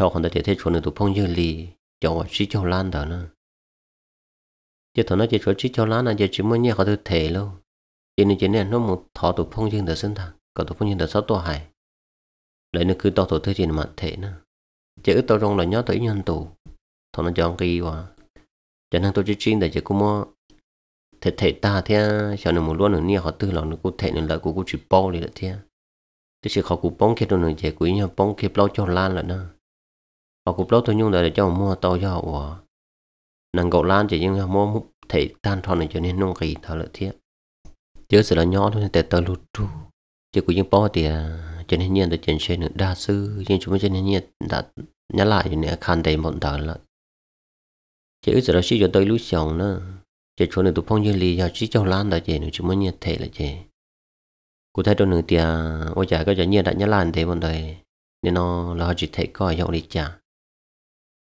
một thể thọ còn thể chuẩn được phong như li, cho chỉ cho lan đó nữa chỉ thằng nó chỉ cho chỉ cho lan là chỉ chỉ mới họ được thể luôn. Chỉ nên chỉ nên nó muốn thọ tụ phong dương được sinh thành, còn tụ phong dương được sáu tuổi hài lại nó cứ tao tụ thế mà thể nữa. Chỉ ít tao trong là nhớ tới nhân tụ thằng nó chọn kỳ quá. Cho nên tôi chỉ chuyên để chỉ cũng mua thể thể ta thế cho nên một luôn nữa nia họ tự lòng nó cũng thể nên lại cũng cũng chỉ bao đi là thế tức là họ cũng bóng kia đâu nữa trẻ quý nhau bóng kia bao cho lan là nữa họ cũng bao tôi nhung để cho mua tàu cho họ nàng cậu lan chỉ nhưng mua thể tan tròn này cho nên nông kỳ thảo lợi thiết chứ sự là nhỏ thôi để tờ lụt tru. Chứ cũng những bó thì à, cho nên nhiên được chuyển xe nữa. Đa sư, nhưng chúng cho nên nhiên, đã nhớ lại cho nên khăn đầy một tờ là chứ sự là chỉ cho tôi lúc xong nữa. Chỉ chỗ này tụ phong như lì giờ chỉ cho lan đã chỉ nữa, chúng mới nhiên thể là chỉ cụ thể đó nữa thì à, ôi chả có cho nhiên đã nhớ lại thế một đời. Nên nó, là chỉ thể coi dạo đi chả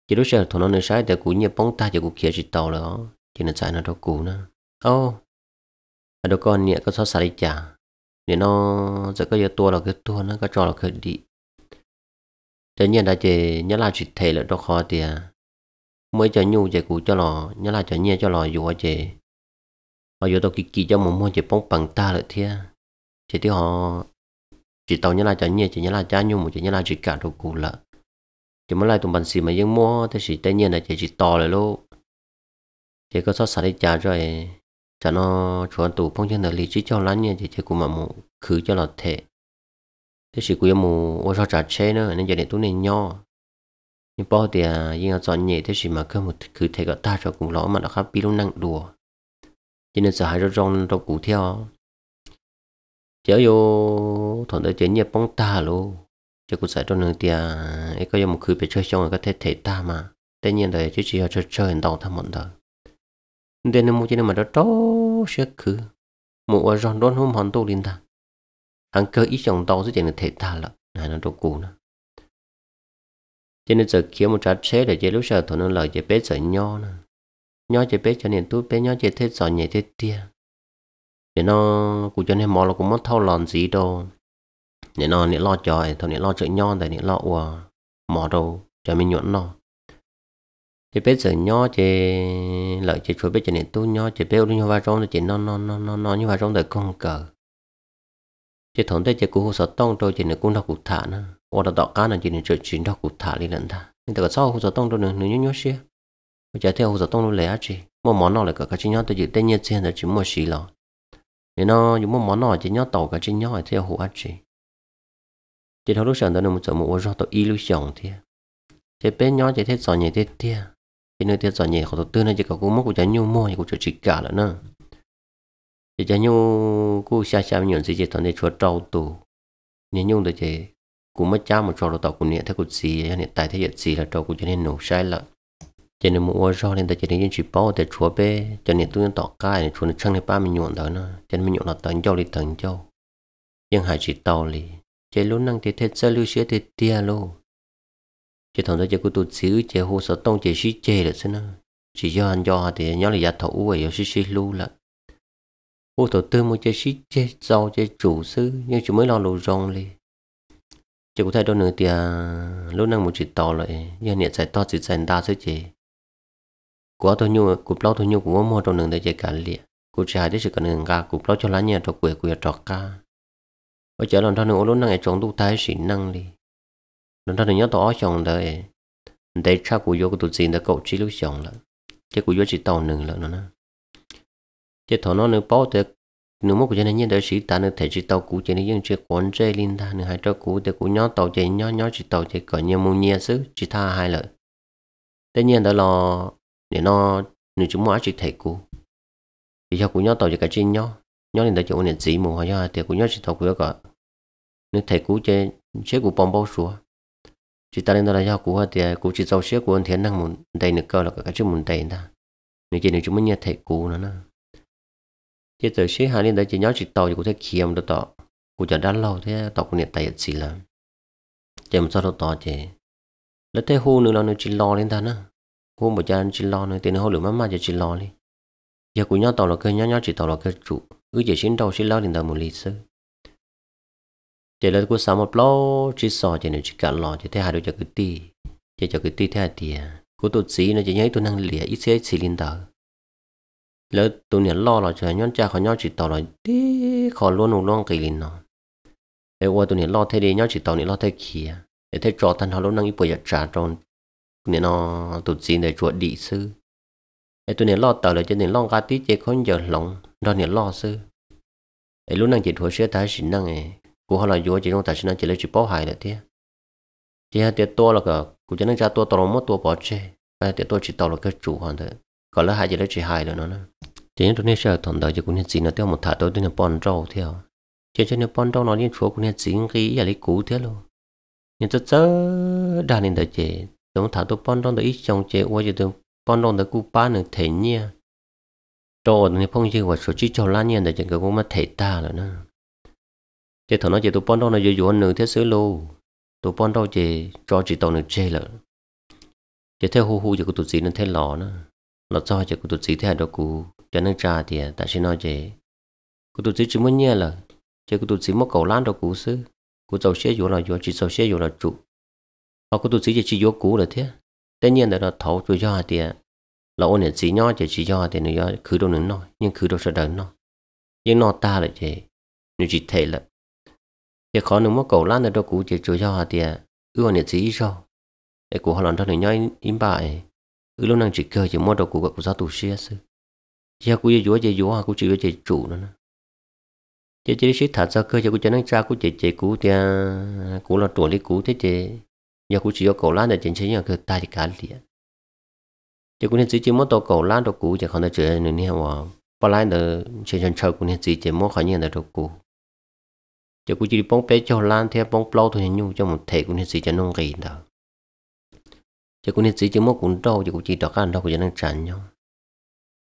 chỉ lúc sau thằng nó nói sai để cụ như bóng ta cho cụ kia chỉ tàu đó. Chỉ nên sai nó đâu cụ nữa. Ô ở đâu con nhẹ có sao sai đi chả. Nên nó sẽ có giờ tua là cái tua, nó có trò là cái đi thế nhiên đã chỉ nhớ là chỉ thể là đâu khó thì mới cho nhu chỉ cụ cho lò nhớ là cho nhẹ cho lò dù chỉ họ dù tao kỳ kỳ cho một môn chỉ bóng bằng ta lại thế chỉ thì họ chỉ tàu nhớ là cho nhẹ chỉ nhớ là cha nhu một chỉ nhớ là chỉ cả đồ cụ là chỉ mới lại tụi bạn xì mà dân mua thì chỉ tất nhiên là chỉ chỉ to lại luôn. Chỉ có sót đi trả rồi cho nó chuẩn tụ phong chân lý chỉ cho lắm nha chỉ chỉ cũng mà một khử cho là thể thế chỉ cũng một ô sao trả chế nữa, nên giờ này tôi nên nho. Nhưng bao thì à, nhưng chọn nhẹ, thế chỉ mà cứ một khử thể gọi ta cho cũng lõ mà nó khác bị luôn nặng đùa. Cho nên sợ hãi rất rong rong cụ theo. Chớ vô thằng tới chỉ nhẹ bóng ta luôn chứ cũng sợ cho nên thì à, ấy có một khứ bị chơi xong rồi có thể thể ta mà. Tất nhiên là chỉ chỉ cho chơi chơi đầu tham một đời nên một chuyện mà đó đó sẽ cứ một ở rong đón hôm hoàn tu lên ta. Hắn cơ ít chồng tao sẽ chuyện thể ta là này, nó đồ cũ nữa. Cho nên giờ kiếm một trái chế để chế lúc giờ thôi nó lời chế bé sợ nho nè nho chế bé cho nên tôi bé nho chế thế giỏi nhẹ thế tia. Để nó cũng cho nên mò là cũng mất thâu lòn gì đâu để nó nè lo trời thôi nè lo chơi nho tại nè lo ua mò đồ cho mình nhuận nó chỉ biết giờ nho chỉ lợi chỉ chuột biết chỉ nên tu nho chỉ biết như vào trong chỉ non non non non non như vào trong đời con cờ. Chỉ thống đây chỉ cú sợ tông rồi chỉ nên cú đọc cú thả nữa hoặc là đọc cá là chỉ nên chơi chuyện đọc cú thả đi lần ta nhưng tại sao hồ sợ tông rồi nữa nữa nhớ xia. Bây theo hồ sợ tông rồi lấy chỉ mua món nào lại cả cái chỉ nho tôi chỉ tên nhiên trên là chỉ mua xí lọ. Nên nó dùng mua món nào chỉ nho tàu cái chỉ nho theo hồ ăn chỉ thằng lúc sáng đó nó một chỗ một ô rồi tôi illusion thế chỉ bên nhau chỉ thấy giỏi nhẹ thế thế chỉ nơi tiêu giỏi nhẹ họ đầu tư này chỉ có cú mất của trái nhu mua thì cũng chỉ cả là nữa chỉ trái nhu cú xa xa nhiều gì chỉ toàn này chúa trâu tù nhẹ nhung được chỉ cú mất cha một trâu tàu của nhẹ thế cú gì nhẹ tại thế gì là trâu của cho nên nổ sai là cho nên mua rau nên ta chỉ nên chỉ bảo để chúa bé cho nên tôi tỏ cái này chúa nó chân này ba mình nhuận đó nữa cho nên mình nhuận là tận châu đi tận châu nhưng hải chỉ tàu li chế lúc năng thì thế sao lưu sửa thì tia lô chế thằng đó chế có tụt xíu, chế hồ sơ tông, chế xí chế là xin chỉ do anh do thì nhớ là thổ thấu vậy xí xí lưu là hồ thổ tư mới chế xí chế rau chế chủ sư nhưng chỉ mới lo lù rong li chế có thay đôi nữa thì à, lúc năng một chỉ to lại nhưng hiện tại to chỉ dành đa số chế. Của tôi nhu, cục bao tôi nhu của mua đồ nương để chế cả liệt cụ trái đấy sự cần người cả của bao cho lá nhà trọc quê quê trọc ca ở chợ lần đó nữa, lúc năng ấy tu thái xỉ năng đi nó ra nhớ tỏ chồng đời. Để cha của vô cái tụt gì đã cậu chỉ lúc chồng là chứ của vô chỉ tàu nừng là nó nè. Chứ nó nữa bao thì nếu mà của cho nên nhân đời sĩ ta nữa thể chỉ tàu cũ cho nên những chuyện quan chơi linh ta nữa hai cho cũ thì của nhớ tàu chơi nhớ nhớ chỉ tàu chơi có nhiều môn nhẹ xứ, chỉ tha hai lợi. Tất nhiên đó là để nó nếu chúng mua chỉ thể cũ. Thì cho của nhớ tàu chỉ cả trên nhớ nhớ lên tới chỗ này gì mù hay là thì của nhớ chỉ tàu của cả nên thầy cũ chơi chế của bom bao số chỉ ta lên đó là do cũ thì cũ chỉ giàu chế của anh thiên năng muốn đầy được cơ là cái chữ muốn đầy ta. Nếu chỉ nếu chúng mình nhận thầy cũ nữa nè chỉ từ chế hai lên đấy chỉ nhớ chỉ tàu thì cũng thấy khiêm được tọ. Cũ cho đã lâu thế, tàu cũng nhận tay gì là chỉ một số tọ chỉ lấy thế hô nữa là nó chỉ lo lên ta nè hô một cha chỉ lo nữa tiền hô lửa má chỉ chỉ lo đi. Giờ của nhớ tàu là cái nhớ nhớ chỉ tàu là cái chủ cứ chỉ xin đầu xin lo đến tàu một lý sư chỉ là cô sáu một lô chỉ sò chỉ nên chỉ cả lò chỉ thấy hai đứa cho cái tì. Chỉ cho cái tì theo tiền của tổ chị nó chỉ nhảy tôi năng lìa ít xe xì linh tờ. Lỡ tôi này lo là chờ nhón cha khỏi nhau chỉ tỏ rồi đi khỏi luôn luôn luôn kỳ linh nó để qua tôi này lo thế đi nhau chỉ tỏ này lo thế kia để thế trò thân họ luôn năng ít bây giờ trả tròn. Nên nó tổ gì để chuột đi sư. Để tôi này lo tờ là cho nên lo cá tí chỉ không giờ lòng. Đó nhận lo sư. Để luôn năng chỉ thua xe thái xin năng ấy cú họ là vô chỉ trong thái chỉ lấy chỉ bảo hại đấy, thế. Chỉ hai tiệt to là cả cú cho nên cha to to một to bỏ chơi hai tiệt to chỉ tàu là cái chủ hoàn thế. Còn là hai chỉ lấy chỉ hai nó chỉ những tụi này sẽ thằng đời chỉ cũng như gì nó tiêu một thả tôi tôi là bòn rau theo chỉ cho nên bòn rau nó liên chúa cũng như gì cái lấy cú thế luôn. Nhưng chắc chớ đa nên đời chế tổng thả tôi bón trong ít trong chế qua tôi bón trong đời cú ba nữa thể nhia cho nên phong chưa và số chỉ cho lá nhiên để cái cũng mà thể ta rồi nữa chị thằng nó chị tụ bón đâu nó dụ dụ nương thế xứ lô tụ bón đâu chị cho chị tàu nương chê lợ. Chị theo hu hu chị của tụt gì nên thế lò nữa lò cho chị của tụt gì thế đó cú cho nên cha thì à, tại sao nói chị, của tụt gì chỉ muốn nhẹ là chị của tụt gì mất cầu lan đó cú xứ. Cụ tàu xe vô là vô chỉ tàu xe vô là trụ. Họ có tụt sĩ chỉ vô cụ là thế. Tất nhiên là nó thấu cho cho thì là ôn chỉ nhỏ chỉ chỉ cho thì nó cứ đâu nữa nó nhưng cứ đâu sẽ đỡ nó nhưng nó ta là chỉ nó chỉ thể là thì khó nữa mất cầu lan nữa đâu cũ chỉ cho cho thì ư ôn chỉ cho để cũ họ làm đó là nhoi im bài ư lúc năng chỉ cơ chỉ mua đâu cũ của sao tu sĩ sư. Giờ cũ vô chỉ vô cũ chỉ chỉ chủ nữa chỉ chỉ sĩ thật ra cơ giờ cũ cho năng cha cũ chỉ chỉ cũ thì cũ là tuổi lý cũ thế chỉ giờ cũng chỉ có cầu lan để chính chính nhà cái ta thì cả liền chỉ cũ nên chỉ chỉ mất tàu cầu lan đâu cũ chỉ không thể chơi nữa nha mà bao chỉ mất khỏi cũ cho cô chỉ bóng bé cho lan theo bóng plau thôi, nhưng cho một thể cũng nên sĩ cho nông gì đó. Cho cũng nên chỉ cho mất cũng đâu cho cô chỉ đọc ăn đâu cũng chỉ năng tràn nhau.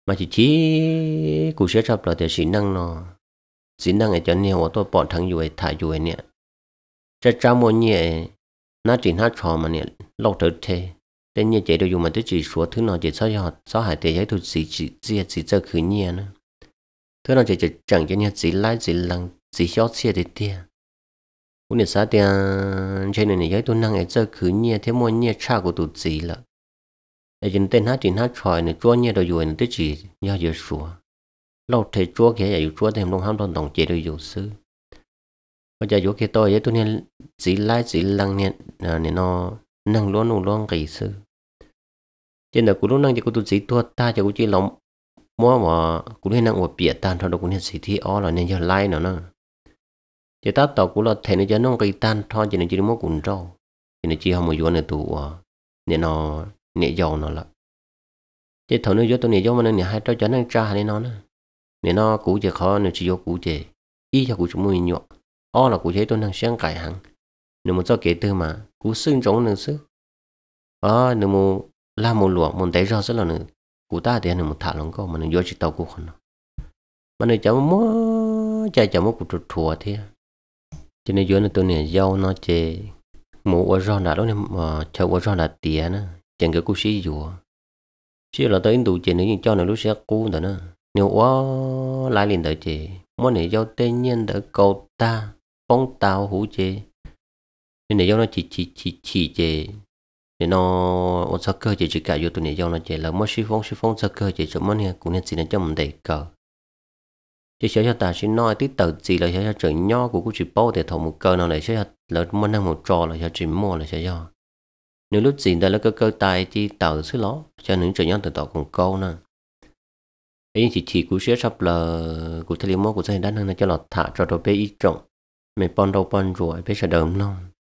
Mà chỉ chỉ cô sẽ chấp là thì sĩ năng nó. Sĩ năng ở cho nhiều tôi bọn thằng dù thả dù nè. Cho cha mua nhẹ nó chỉ nó cho mà nè, lâu tới thế. Tên như vậy đâu dùng mà tôi chỉ số thứ nào chỉ sao họ sao hại thế giới tôi chỉ chỉ chỉ chỉ cho khứ nhẹ nữa. Thứ nào chỉ chỉ chẳng cho nhẹ chỉ lái, chỉ lăng chỉ xót xe để tiền cũng như sao tiền trên này này tôi năng ấy cho khử nhẹ thế mỗi nhẹ cha của tụi chỉ là để trên tên hát trên hát cho này chúa nhẹ đâu dùng tới chỉ nhau giờ số lâu thế chúa kia là chúa thêm long ham đồng đồng chế đâu dùng sư bây giờ vô kia tôi với tôi nên chỉ lái chỉ lăng nên à, nên nó năng luôn luôn luôn kỳ sư trên đời của lúc năng chỉ của tôi chỉ thua ta cho cũng chỉ lòng mua mà cũng nên năng một bịa tan thôi, đâu cũng nên chỉ thi ó là nên cho lái nữa nữa chỉ ta tàu cũng là thể nên cho nó cái tan thôi chỉ nó chỉ mua cũng rau. Chỉ nó chỉ không một vô nữa tụ à, nên nó nhẹ giàu nó là chỉ thầu nó vô tôi nhẹ giàu mà nên hai trâu cho nó tra nên nó nữa. Nên nó cũ chỉ khó nên chỉ vô cũ chỉ ý cho cũ chúng mình nhọ o là cũ thể tôi đang sáng cải hẳn. Nếu một cho kể từ mà cũ xưng trống nữa xứ à nếu một làm một lụa một tay rau rất là nữa. Cụ ta thì nó một thả lòng câu, mà nó vô chỉ tàu cụ không mà nó chẳng mua chạy chẳng mua cụ trượt thua thế cho nên vô tôi này giàu nó chê mũ ở rau nào đó nên mà chờ ở rau là tiền nữa chẳng cái cú xí dùa. Xí là tới đủ nếu như cho nó lúc sẽ cú nữa nếu quá lại liền tới chê mỗi này giàu tên nhiên tới cầu ta, bóng tàu hủ chê. Nên để dâu nó chỉ chỉ chỉ chỉ chê. Để nó ở sau cơ chê chỉ cả vô tôi này dâu nó chê là mỗi suy phong suy phong sau cơ chê. Cho mất này cũng nên chỉ là cho mình đầy cờ chỉ sẽ cho ta chỉ nói tí tờ gì là sẽ cho chuyện nho của cô chỉ bao để thầu một cơ nào này sẽ là muốn năng một trò là cho chỉ mua là sẽ cho. Nếu lúc gì đây là cơ cơ tài thì tờ xứ ló, cho những chuyện nho từ tàu cùng câu nè. Ấy chỉ chỉ của sẽ sắp là của thầy mô của thầy đang là cho lọt thả cho đồ bé ít trọng. Mình bon đầu bon rồi bé sẽ đờm long